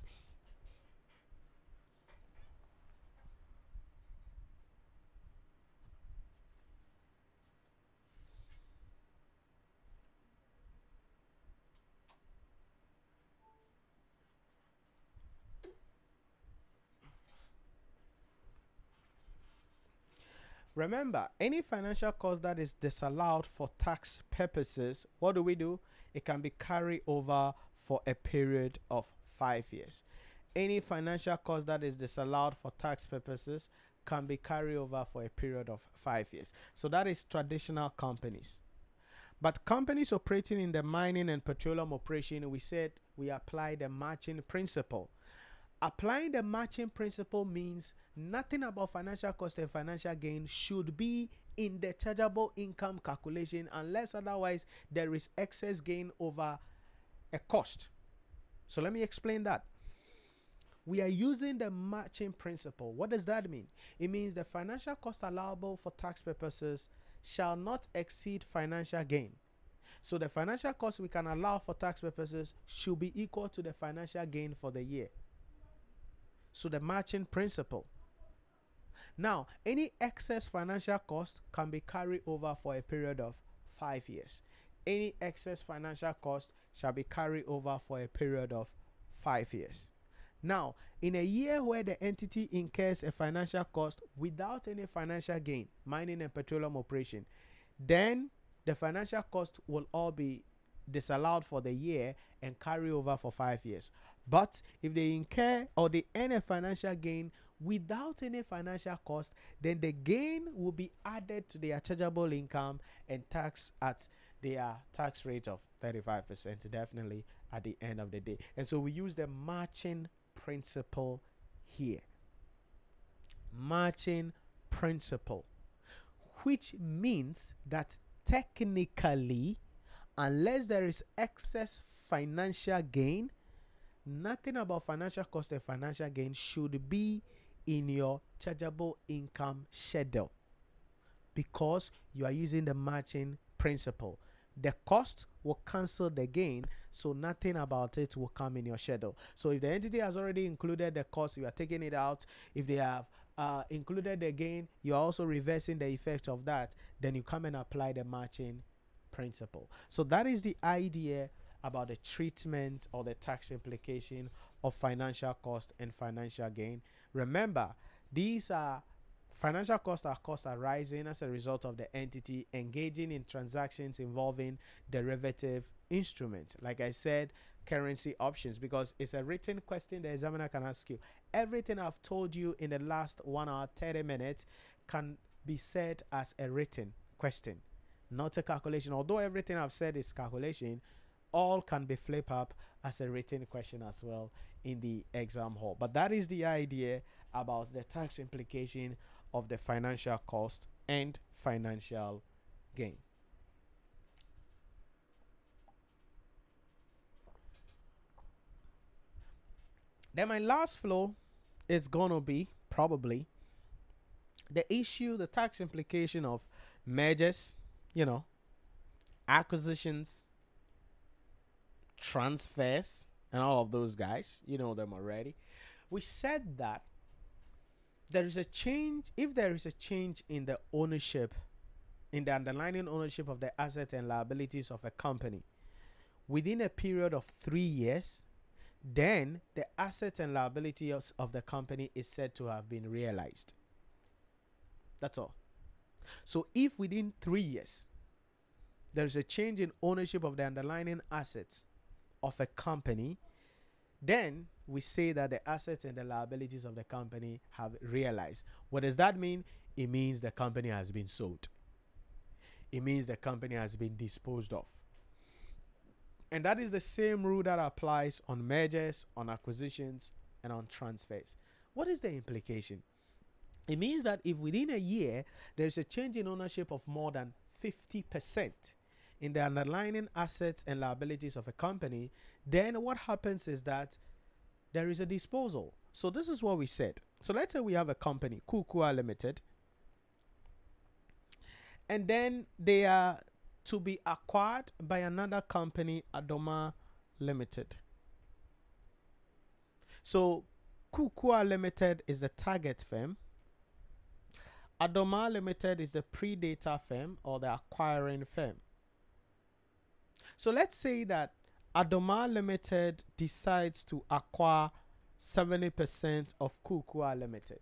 Remember, any financial cost that is disallowed for tax purposes, what do we do? It can be carried over for a period of five years. Any financial cost that is disallowed for tax purposes can be carried over for a period of five years. So that is traditional companies. But companies operating in the mining and petroleum operation, we said we apply the matching principle. Applying the matching principle means nothing about financial cost and financial gain should be in the chargeable income calculation unless otherwise there is excess gain over a cost. So let me explain that. We are using the matching principle. What does that mean? It means the financial cost allowable for tax purposes shall not exceed financial gain. So the financial cost we can allow for tax purposes should be equal to the financial gain for the year. So the matching principle. Now, any excess financial cost can be carried over for a period of five years. Any excess financial cost shall be carried over for a period of five years. Now, in a year where the entity incurs a financial cost without any financial gain, mining and petroleum operation, then the financial cost will all be disallowed for the year and carry over for five years. But if they incur or they earn a financial gain without any financial cost, then the gain will be added to their chargeable income and taxed at their tax rate of 35%, definitely at the end of the day. And so we use the matching principle here. Matching principle, which means that technically unless there is excess financial gain, nothing about financial cost and financial gain should be in your chargeable income schedule because you are using the matching principle. The cost will cancel the gain, so nothing about it will come in your schedule. So if the entity has already included the cost, you are taking it out. If they have uh, included the gain, you're also reversing the effect of that. Then you come and apply the matching principle. So that is the idea about the treatment or the tax implication of financial cost and financial gain. Remember, these are financial costs are costs arising as a result of the entity engaging in transactions involving derivative instruments. Like I said, currency options because it's a written question the examiner can ask you. Everything I've told you in the last one hour 30 minutes can be said as a written question not a calculation. Although everything I've said is calculation, all can be flip up as a written question as well in the exam hall. But that is the idea about the tax implication of the financial cost and financial gain. Then my last flow is gonna be probably the issue, the tax implication of mergers you know, acquisitions, transfers, and all of those guys. You know them already. We said that there is a change, if there is a change in the ownership, in the underlying ownership of the assets and liabilities of a company within a period of three years, then the assets and liabilities of the company is said to have been realized. That's all. So if within three years there is a change in ownership of the underlying assets of a company, then we say that the assets and the liabilities of the company have realized. What does that mean? It means the company has been sold. It means the company has been disposed of. And that is the same rule that applies on mergers, on acquisitions, and on transfers. What is the implication? It means that if within a year there's a change in ownership of more than 50% in the underlying assets and liabilities of a company, then what happens is that there is a disposal. So this is what we said. So let's say we have a company, Kukua Limited, and then they are to be acquired by another company, Adoma Limited. So Kukua Limited is the target firm. Adoma Limited is the predator firm or the acquiring firm. So let's say that Adoma Limited decides to acquire 70% of Kukua Limited.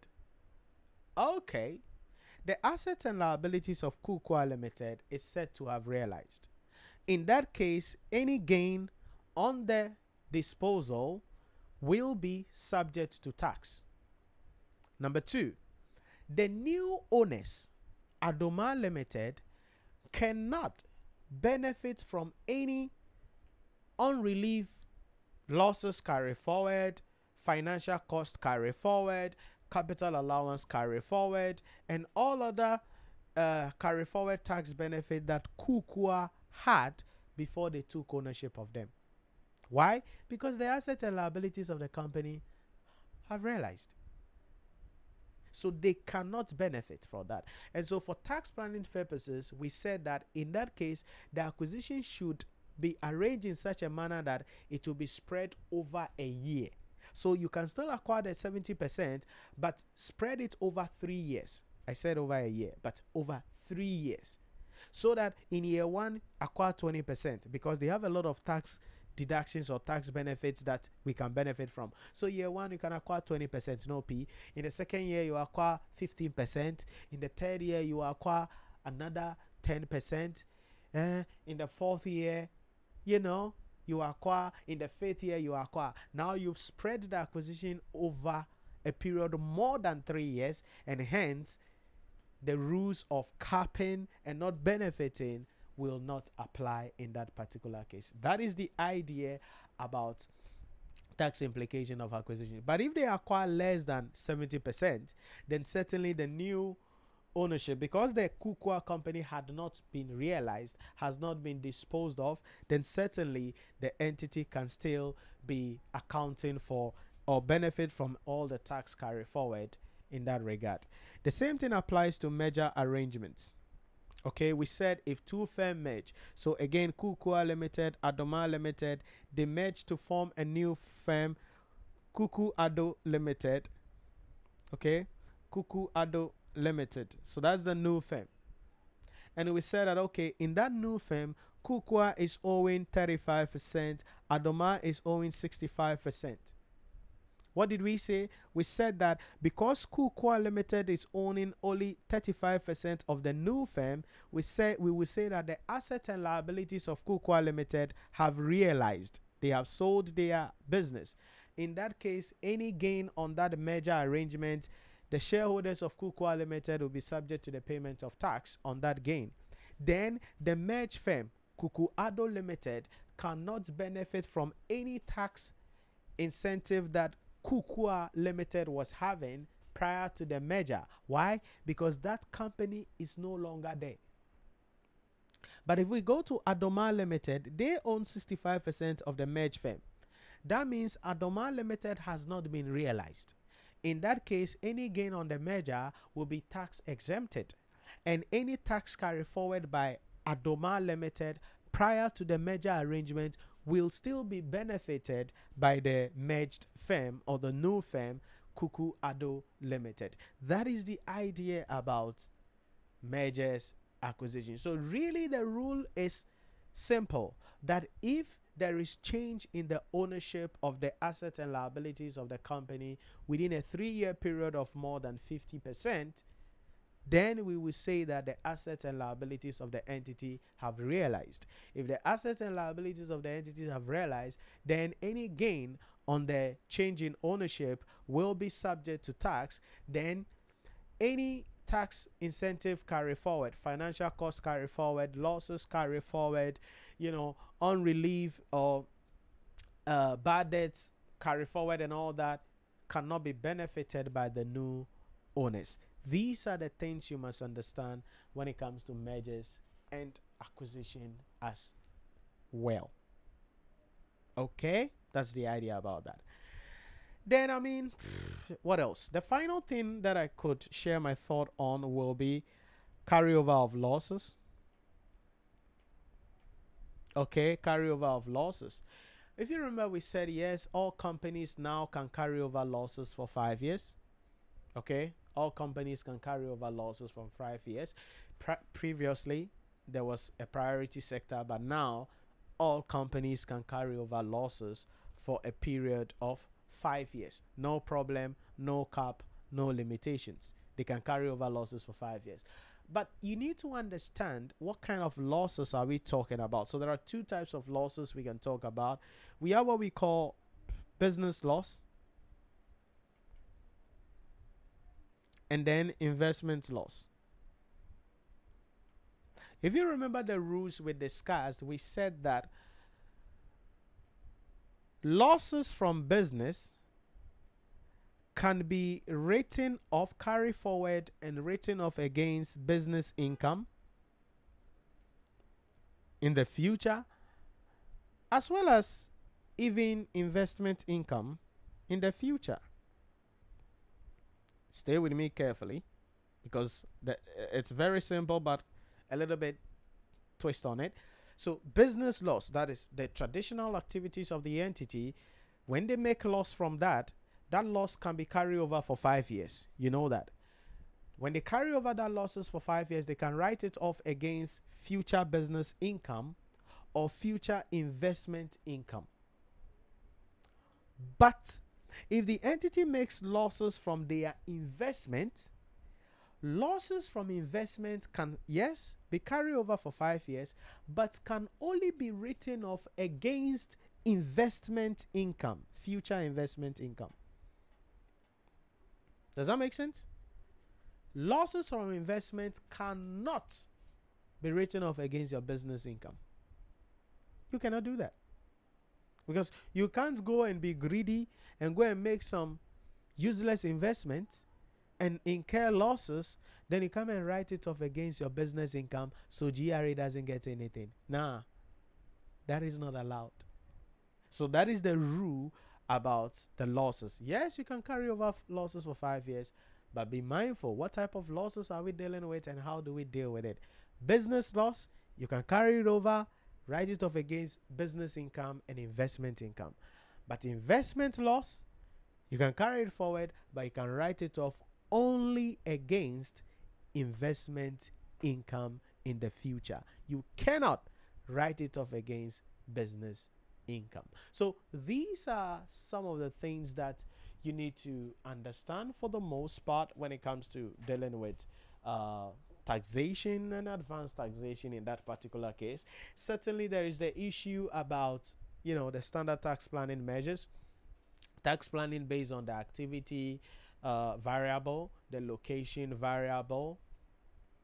Okay, the assets and liabilities of Kukua Limited is said to have realized. In that case, any gain on the disposal will be subject to tax. Number two, the new owners, Adoma Limited, cannot benefit from any unrelieved losses carry forward, financial cost carry forward, capital allowance carry forward, and all other uh, carry forward tax benefit that Kukua had before they took ownership of them. Why? Because the assets and liabilities of the company have realized. So they cannot benefit from that. And so, for tax planning purposes, we said that in that case, the acquisition should be arranged in such a manner that it will be spread over a year. So you can still acquire the 70%, but spread it over three years. I said over a year, but over three years. So that in year one, acquire 20% because they have a lot of tax deductions or tax benefits that we can benefit from. So year one, you can acquire 20%, no P. In the second year, you acquire 15%. In the third year, you acquire another 10%. Uh, eh, in the fourth year, you know, you acquire. In the fifth year, you acquire. Now you've spread the acquisition over a period more than three years, and hence the rules of capping and not benefiting will not apply in that particular case. That is the idea about tax implication of acquisition. But if they acquire less than 70%, then certainly the new ownership, because the Kukua company had not been realized, has not been disposed of, then certainly the entity can still be accounting for or benefit from all the tax carry forward in that regard. The same thing applies to merger arrangements. Okay, we said if two firms merge, so again, Kukua Limited, Adoma Limited, they merge to form a new firm, Kuku Ado Limited. Okay, Kuku Ado Limited. So that's the new firm. And we said that okay, in that new firm, Kukua is owing 35%, Adoma is owing 65%. What did we say? We said that because Kukua Limited is owning only 35% of the new firm, we say we will say that the assets and liabilities of Kukua Limited have realized. They have sold their business. In that case, any gain on that merger arrangement, the shareholders of Kukua Limited will be subject to the payment of tax on that gain. Then the merged firm, Kuku Ado Limited, cannot benefit from any tax incentive that Kukua Limited was having prior to the merger. Why? Because that company is no longer there. But if we go to Adoma Limited, they own 65% of the merged firm. That means Adoma Limited has not been realized. In that case, any gain on the merger will be tax exempted, and any tax carry forward by Adoma Limited prior to the merger arrangement will still be benefited by the merged firm or the new firm Kuku Ado Limited. That is the idea about mergers acquisition. So really the rule is simple that if there is change in the ownership of the assets and liabilities of the company within a 3 year period of more than 50%, then we will say that the assets and liabilities of the entity have realized. If the assets and liabilities of the entity have realized, then any gain on the change in ownership will be subject to tax. Then any tax incentive carry forward, financial cost carry forward, losses carry forward, you know, on relief or uh, bad debts carry forward and all that cannot be benefited by the new owners. These are the things you must understand when it comes to mergers and acquisition as well. Okay, that's the idea about that. Then, I mean, [SIGHS] what else? The final thing that I could share my thought on will be carryover of losses. Okay, carryover of losses. If you remember, we said yes, all companies now can carry over losses for five years. Okay, all companies can carry over losses from five years. Pre- previously, there was a priority sector, but now all companies can carry over losses for a period of five years. No problem, no cap, no limitations. They can carry over losses for five years. But you need to understand what kind of losses are we talking about. So there are two types of losses we can talk about. We have what we call business loss and then investment loss. If you remember the rules we discussed, we said that losses from business can be written off, carry forward, and written off against business income in the future, as well as even investment income in the future. Stay with me carefully because the, it's very simple, but a little bit twist on it. So, business loss, that is the traditional activities of the entity, when they make loss from that, that loss can be carried over for five years. You know that. When they carry over that losses for five years, they can write it off against future business income or future investment income. But if the entity makes losses from their investment, losses from investment can, yes, be carried over for five years, but can only be written off against investment income, future investment income. Does that make sense? Losses from investment cannot be written off against your business income. You cannot do that. Because you can't go and be greedy and go and make some useless investments and incur losses, then you come and write it off against your business income so GRA doesn't get anything. Nah, that is not allowed. So that is the rule about the losses. Yes, you can carry over losses for five years, but be mindful what type of losses are we dealing with and how do we deal with it. Business loss, you can carry it over, write it off against business income and investment income. But investment loss, you can carry it forward, but you can write it off only against investment income in the future. You cannot write it off against business income. So these are some of the things that you need to understand for the most part when it comes to dealing with uh, taxation and advanced taxation in that particular case. Certainly, there is the issue about you know the standard tax planning measures, tax planning based on the activity uh, variable, the location variable,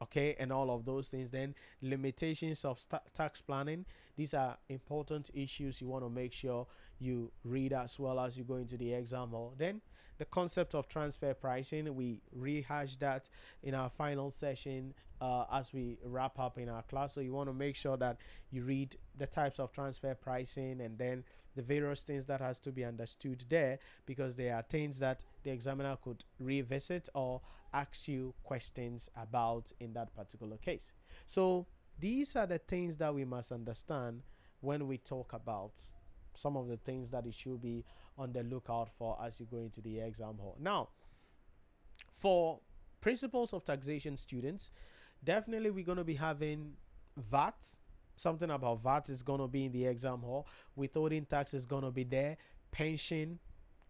okay and all of those things. Then limitations of tax planning. These are important issues you want to make sure you read as well as you go into the exam hall. Then the concept of transfer pricing we rehashed that in our final session uh, as we wrap up in our class so you want to make sure that you read the types of transfer pricing and then the various things that has to be understood there because there are things that the examiner could revisit or ask you questions about in that particular case. So these are the things that we must understand when we talk about some of the things that it should be on the lookout for as you go into the exam hall. Now, for principles of taxation students, definitely we're going to be having VAT something about VAT is going to be in the exam hall. Withholding tax is going to be there. Pension,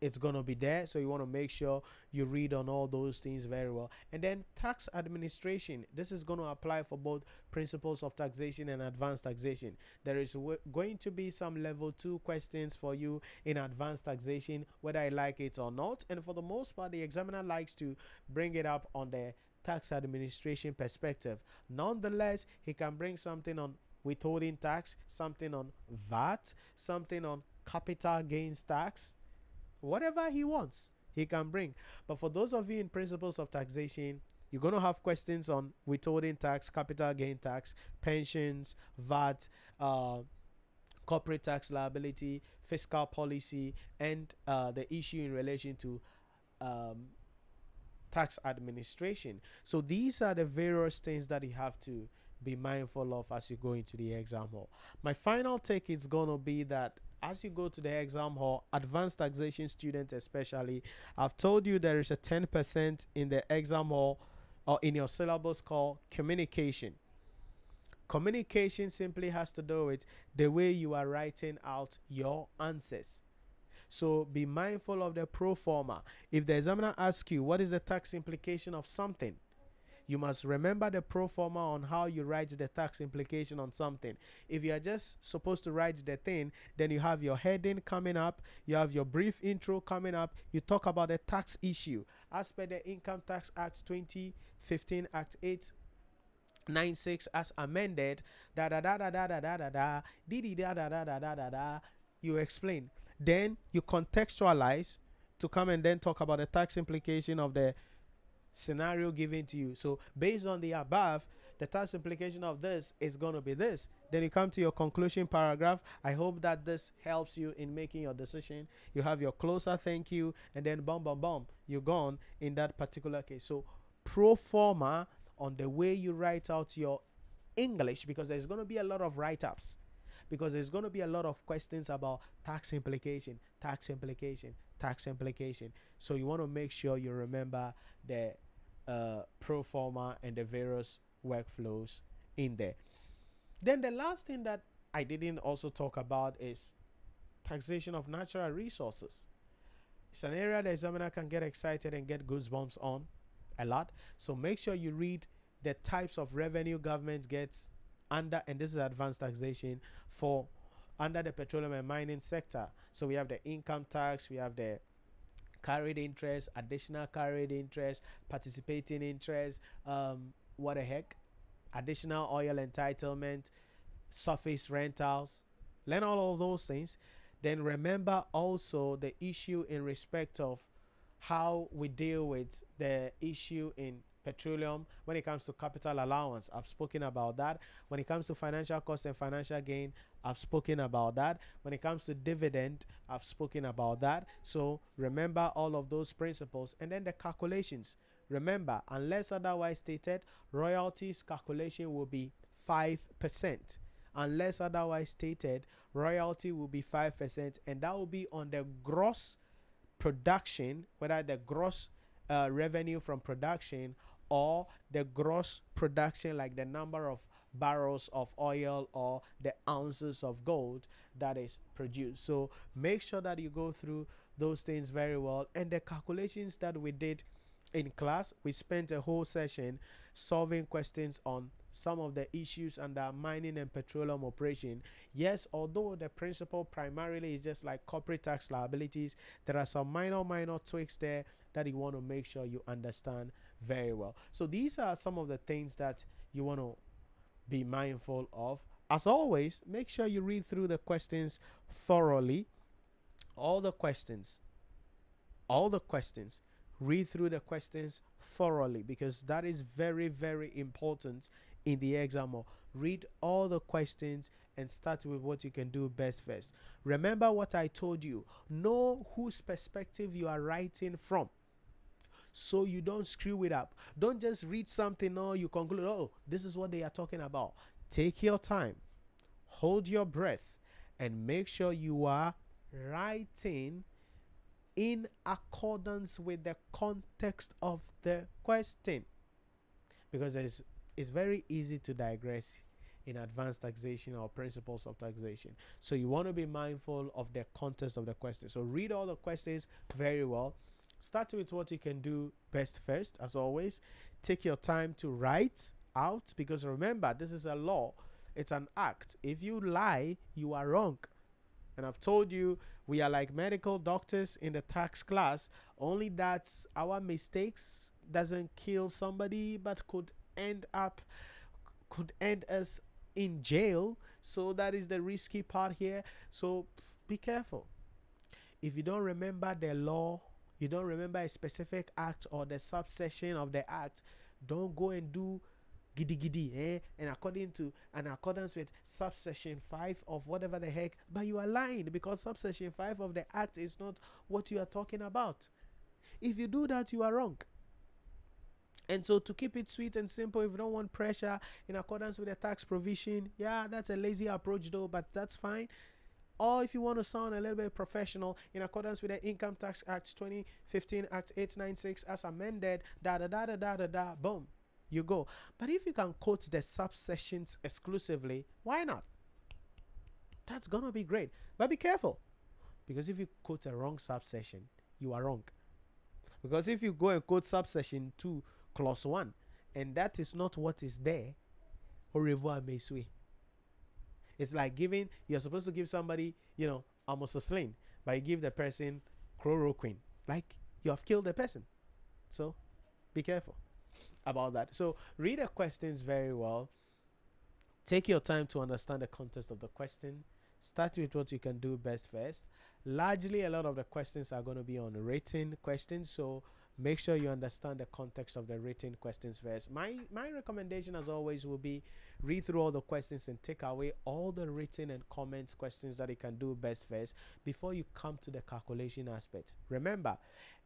it's going to be there. So you want to make sure you read on all those things very well. And then tax administration. This is going to apply for both principles of taxation and advanced taxation. There is going to be some level two questions for you in advanced taxation, whether I like it or not. And for the most part, the examiner likes to bring it up on the tax administration perspective. Nonetheless, he can bring something on withholding tax, something on VAT, something on capital gains tax, whatever he wants, he can bring. But for those of you in principles of taxation, you're going to have questions on withholding tax, capital gain tax, pensions, VAT, uh, corporate tax liability, fiscal policy, and uh, the issue in relation to um, tax administration. So these are the various things that you have to be mindful of as you go into the exam hall. My final take is going to be that as you go to the exam hall, advanced taxation students especially, I've told you there is a 10% in the exam hall or in your syllabus called communication. Communication simply has to do with the way you are writing out your answers. So be mindful of the pro forma. If the examiner asks you what is the tax implication of something, you must remember the pro forma on how you write the tax implication on something. If you are just supposed to write the thing, then you have your heading coming up, you have your brief intro coming up, you talk about the tax issue. As per the Income Tax Act 2015, Act 8 96 as amended da da da da da da da da da da da da da da da da da you explain then you contextualize to come and then talk about the tax implication of the scenario given to you so based on the above the tax implication of this is going to be this then you come to your conclusion paragraph i hope that this helps you in making your decision you have your closer thank you and then boom boom boom you're gone in that particular case so pro forma on the way you write out your English because there's going to be a lot of write ups. Because there's going to be a lot of questions about tax implication, tax implication, tax implication. So you want to make sure you remember the uh, pro forma and the various workflows in there. Then the last thing that I didn't also talk about is taxation of natural resources. It's an area the examiner can get excited and get goosebumps on a lot. So make sure you read the types of revenue government gets under, and this is advanced taxation for under the petroleum and mining sector. So we have the income tax, we have the carried interest, additional carried interest, participating interest, um, what the heck, additional oil entitlement, surface rentals. Learn all of those things. Then remember also the issue in respect of how we deal with the issue in petroleum. When it comes to capital allowance i've spoken about that. When it comes to financial cost and financial gain i've spoken about that. When it comes to dividend i've spoken about that. So remember all of those principles. And then the calculations. Remember unless otherwise stated royalties calculation will be 5% unless otherwise stated royalty will be 5% and that will be on the gross production, whether the gross uh, revenue from production or the gross production, like the number of barrels of oil or the ounces of gold that is produced. So make sure that you go through those things very well. And the calculations that we did in class, we spent a whole session solving questions on some of the issues under mining and petroleum operation. Yes, although the principle primarily is just like corporate tax liabilities, there are some minor, minor tweaks there that you want to make sure you understand very well. So these are some of the things that you want to be mindful of. As always, make sure you read through the questions thoroughly. All the questions, all the questions read through the questions thoroughly because that is very very important in the exam or read all the questions and start with what you can do best first remember what i told you know whose perspective you are writing from so you don't screw it up don't just read something or you conclude oh this is what they are talking about take your time hold your breath and make sure you are writing in accordance with the context of the question because it's, it's very easy to digress in advanced taxation or principles of taxation. So you want to be mindful of the context of the question. So read all the questions very well. Start with what you can do best first, as always. Take your time to write out because remember, this is a law, it's an act. If you lie, you are wrong. And I've told you we are like medical doctors in the tax class, only that our mistakes doesn't kill somebody but could end up could end us in jail so that is the risky part here so be careful if you don't remember the law you don't remember a specific act or the subsection of the act don't go and do giddy giddy eh? and according to and accordance with subsection 5 of whatever the heck but you are lying because subsection 5 of the act is not what you are talking about. If you do that you are wrong. And so to keep it sweet and simple if you don't want pressure in accordance with the tax provision yeah that's a lazy approach though but that's fine or if you want to sound a little bit professional in accordance with the Income Tax Act 2015 Act 896 as amended, da da da da da da da, boom, you go. But if you can quote the subsections exclusively, why not? That's gonna be great. But be careful. Because if you quote a wrong subsection, you are wrong. Because if you go and quote subsection 2, clause 1, and that is not what is there, au revoir, messieurs. It's like giving, you're supposed to give somebody, you know, almost a amoxicillin, but you give the person chloroquine. Like, you have killed the person. So, be careful about that. So read the questions very well. Take your time to understand the context of the question. Start with what you can do best first. Largely, a lot of the questions are going to be on written questions. So make sure you understand the context of the written questions first. My my recommendation, as always, will be read through all the questions and take away all the written and comments questions that you can do best first before you come to the calculation aspect. Remember,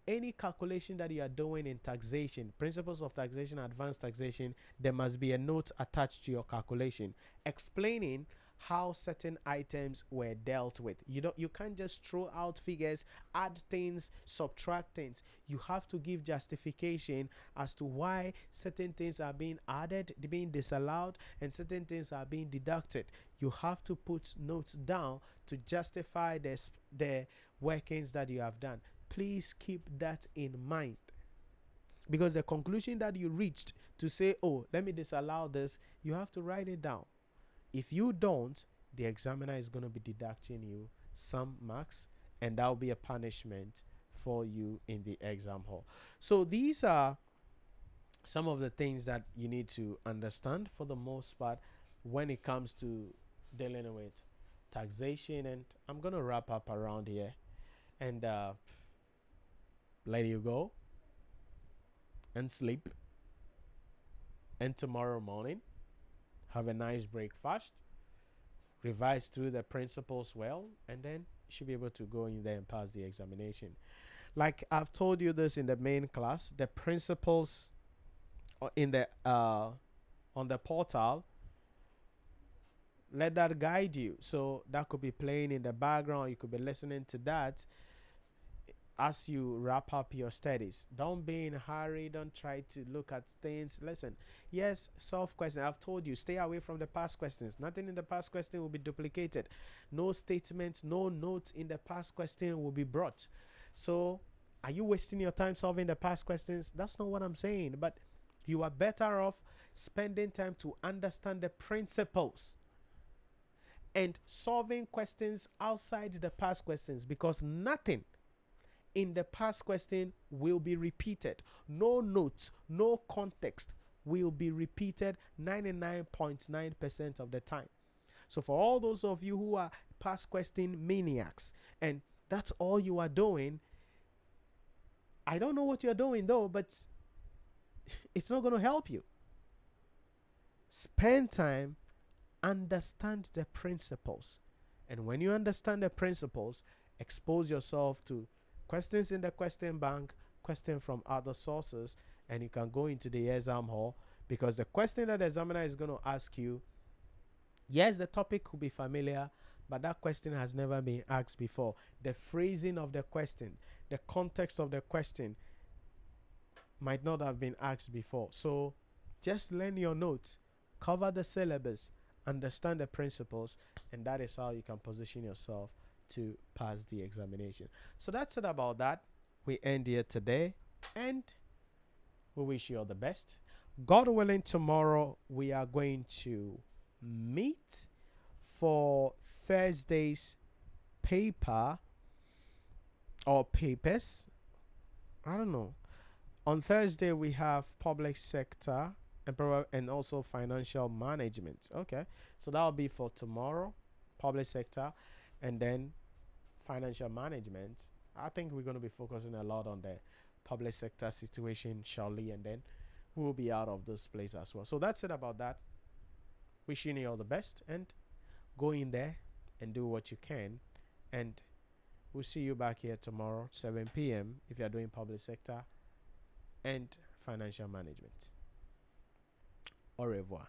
any calculation that you are doing in taxation, principles of taxation, advanced taxation, there must be a note attached to your calculation explaining how certain items were dealt with. You don't you can't just throw out figures, add things, subtract things. You have to give justification as to why certain things are being added, being disallowed, and certain things are being deducted. You have to put notes down to justify the, the workings that you have done please keep that in mind because the conclusion that you reached to say oh let me disallow this you have to write it down if you don't the examiner is going to be deducting you some marks and that will be a punishment for you in the exam hall. So these are some of the things that you need to understand for the most part when it comes to dealing with taxation. And i'm going to wrap up around here. And uh, let you go and sleep. And tomorrow morning, have a nice breakfast, revise through the principles well, and then you should be able to go in there and pass the examination. Like I've told you this in the main class, the principles in the uh, on the portal let that guide you so that could be playing in the background you could be listening to that as you wrap up your studies. Don't be in a hurry. Don't try to look at things. Listen, yes, solve questions. I've told you, stay away from the past questions. Nothing in the past question will be duplicated. No statement, no note in the past question will be brought. So, are you wasting your time solving the past questions? That's not what I'm saying. But you are better off spending time to understand the principles and solving questions outside the past questions because nothing in the past question will be repeated. No notes, no context will be repeated 99.9% of the time. So, for all those of you who are past question maniacs and that's all you are doing, I don't know what you're doing though, but [LAUGHS] it's not going to help you. Spend time, understand the principles. And when you understand the principles, expose yourself to questions in the question bank, question from other sources, and you can go into the exam hall because the question that the examiner is going to ask you, yes, the topic could be familiar, but that question has never been asked before. The phrasing of the question, the context of the question might not have been asked before. So just learn your notes, cover the syllabus, understand the principles, and that is how you can position yourself to pass the examination. So that's it about that. We end here today and we wish you all the best. God willing, tomorrow we are going to meet for Thursday's paper or papers. I don't know. On Thursday we have public sector and and also financial management. Okay, so that'll be for tomorrow, public sector, and then financial management. I think we're going to be focusing a lot on the public sector situation shortly, and then we'll be out of this place as well. So that's it about that. Wishing you all the best and go in there and do what you can. And we'll see you back here tomorrow, 7 p.m. if you're doing public sector and financial management. Au revoir.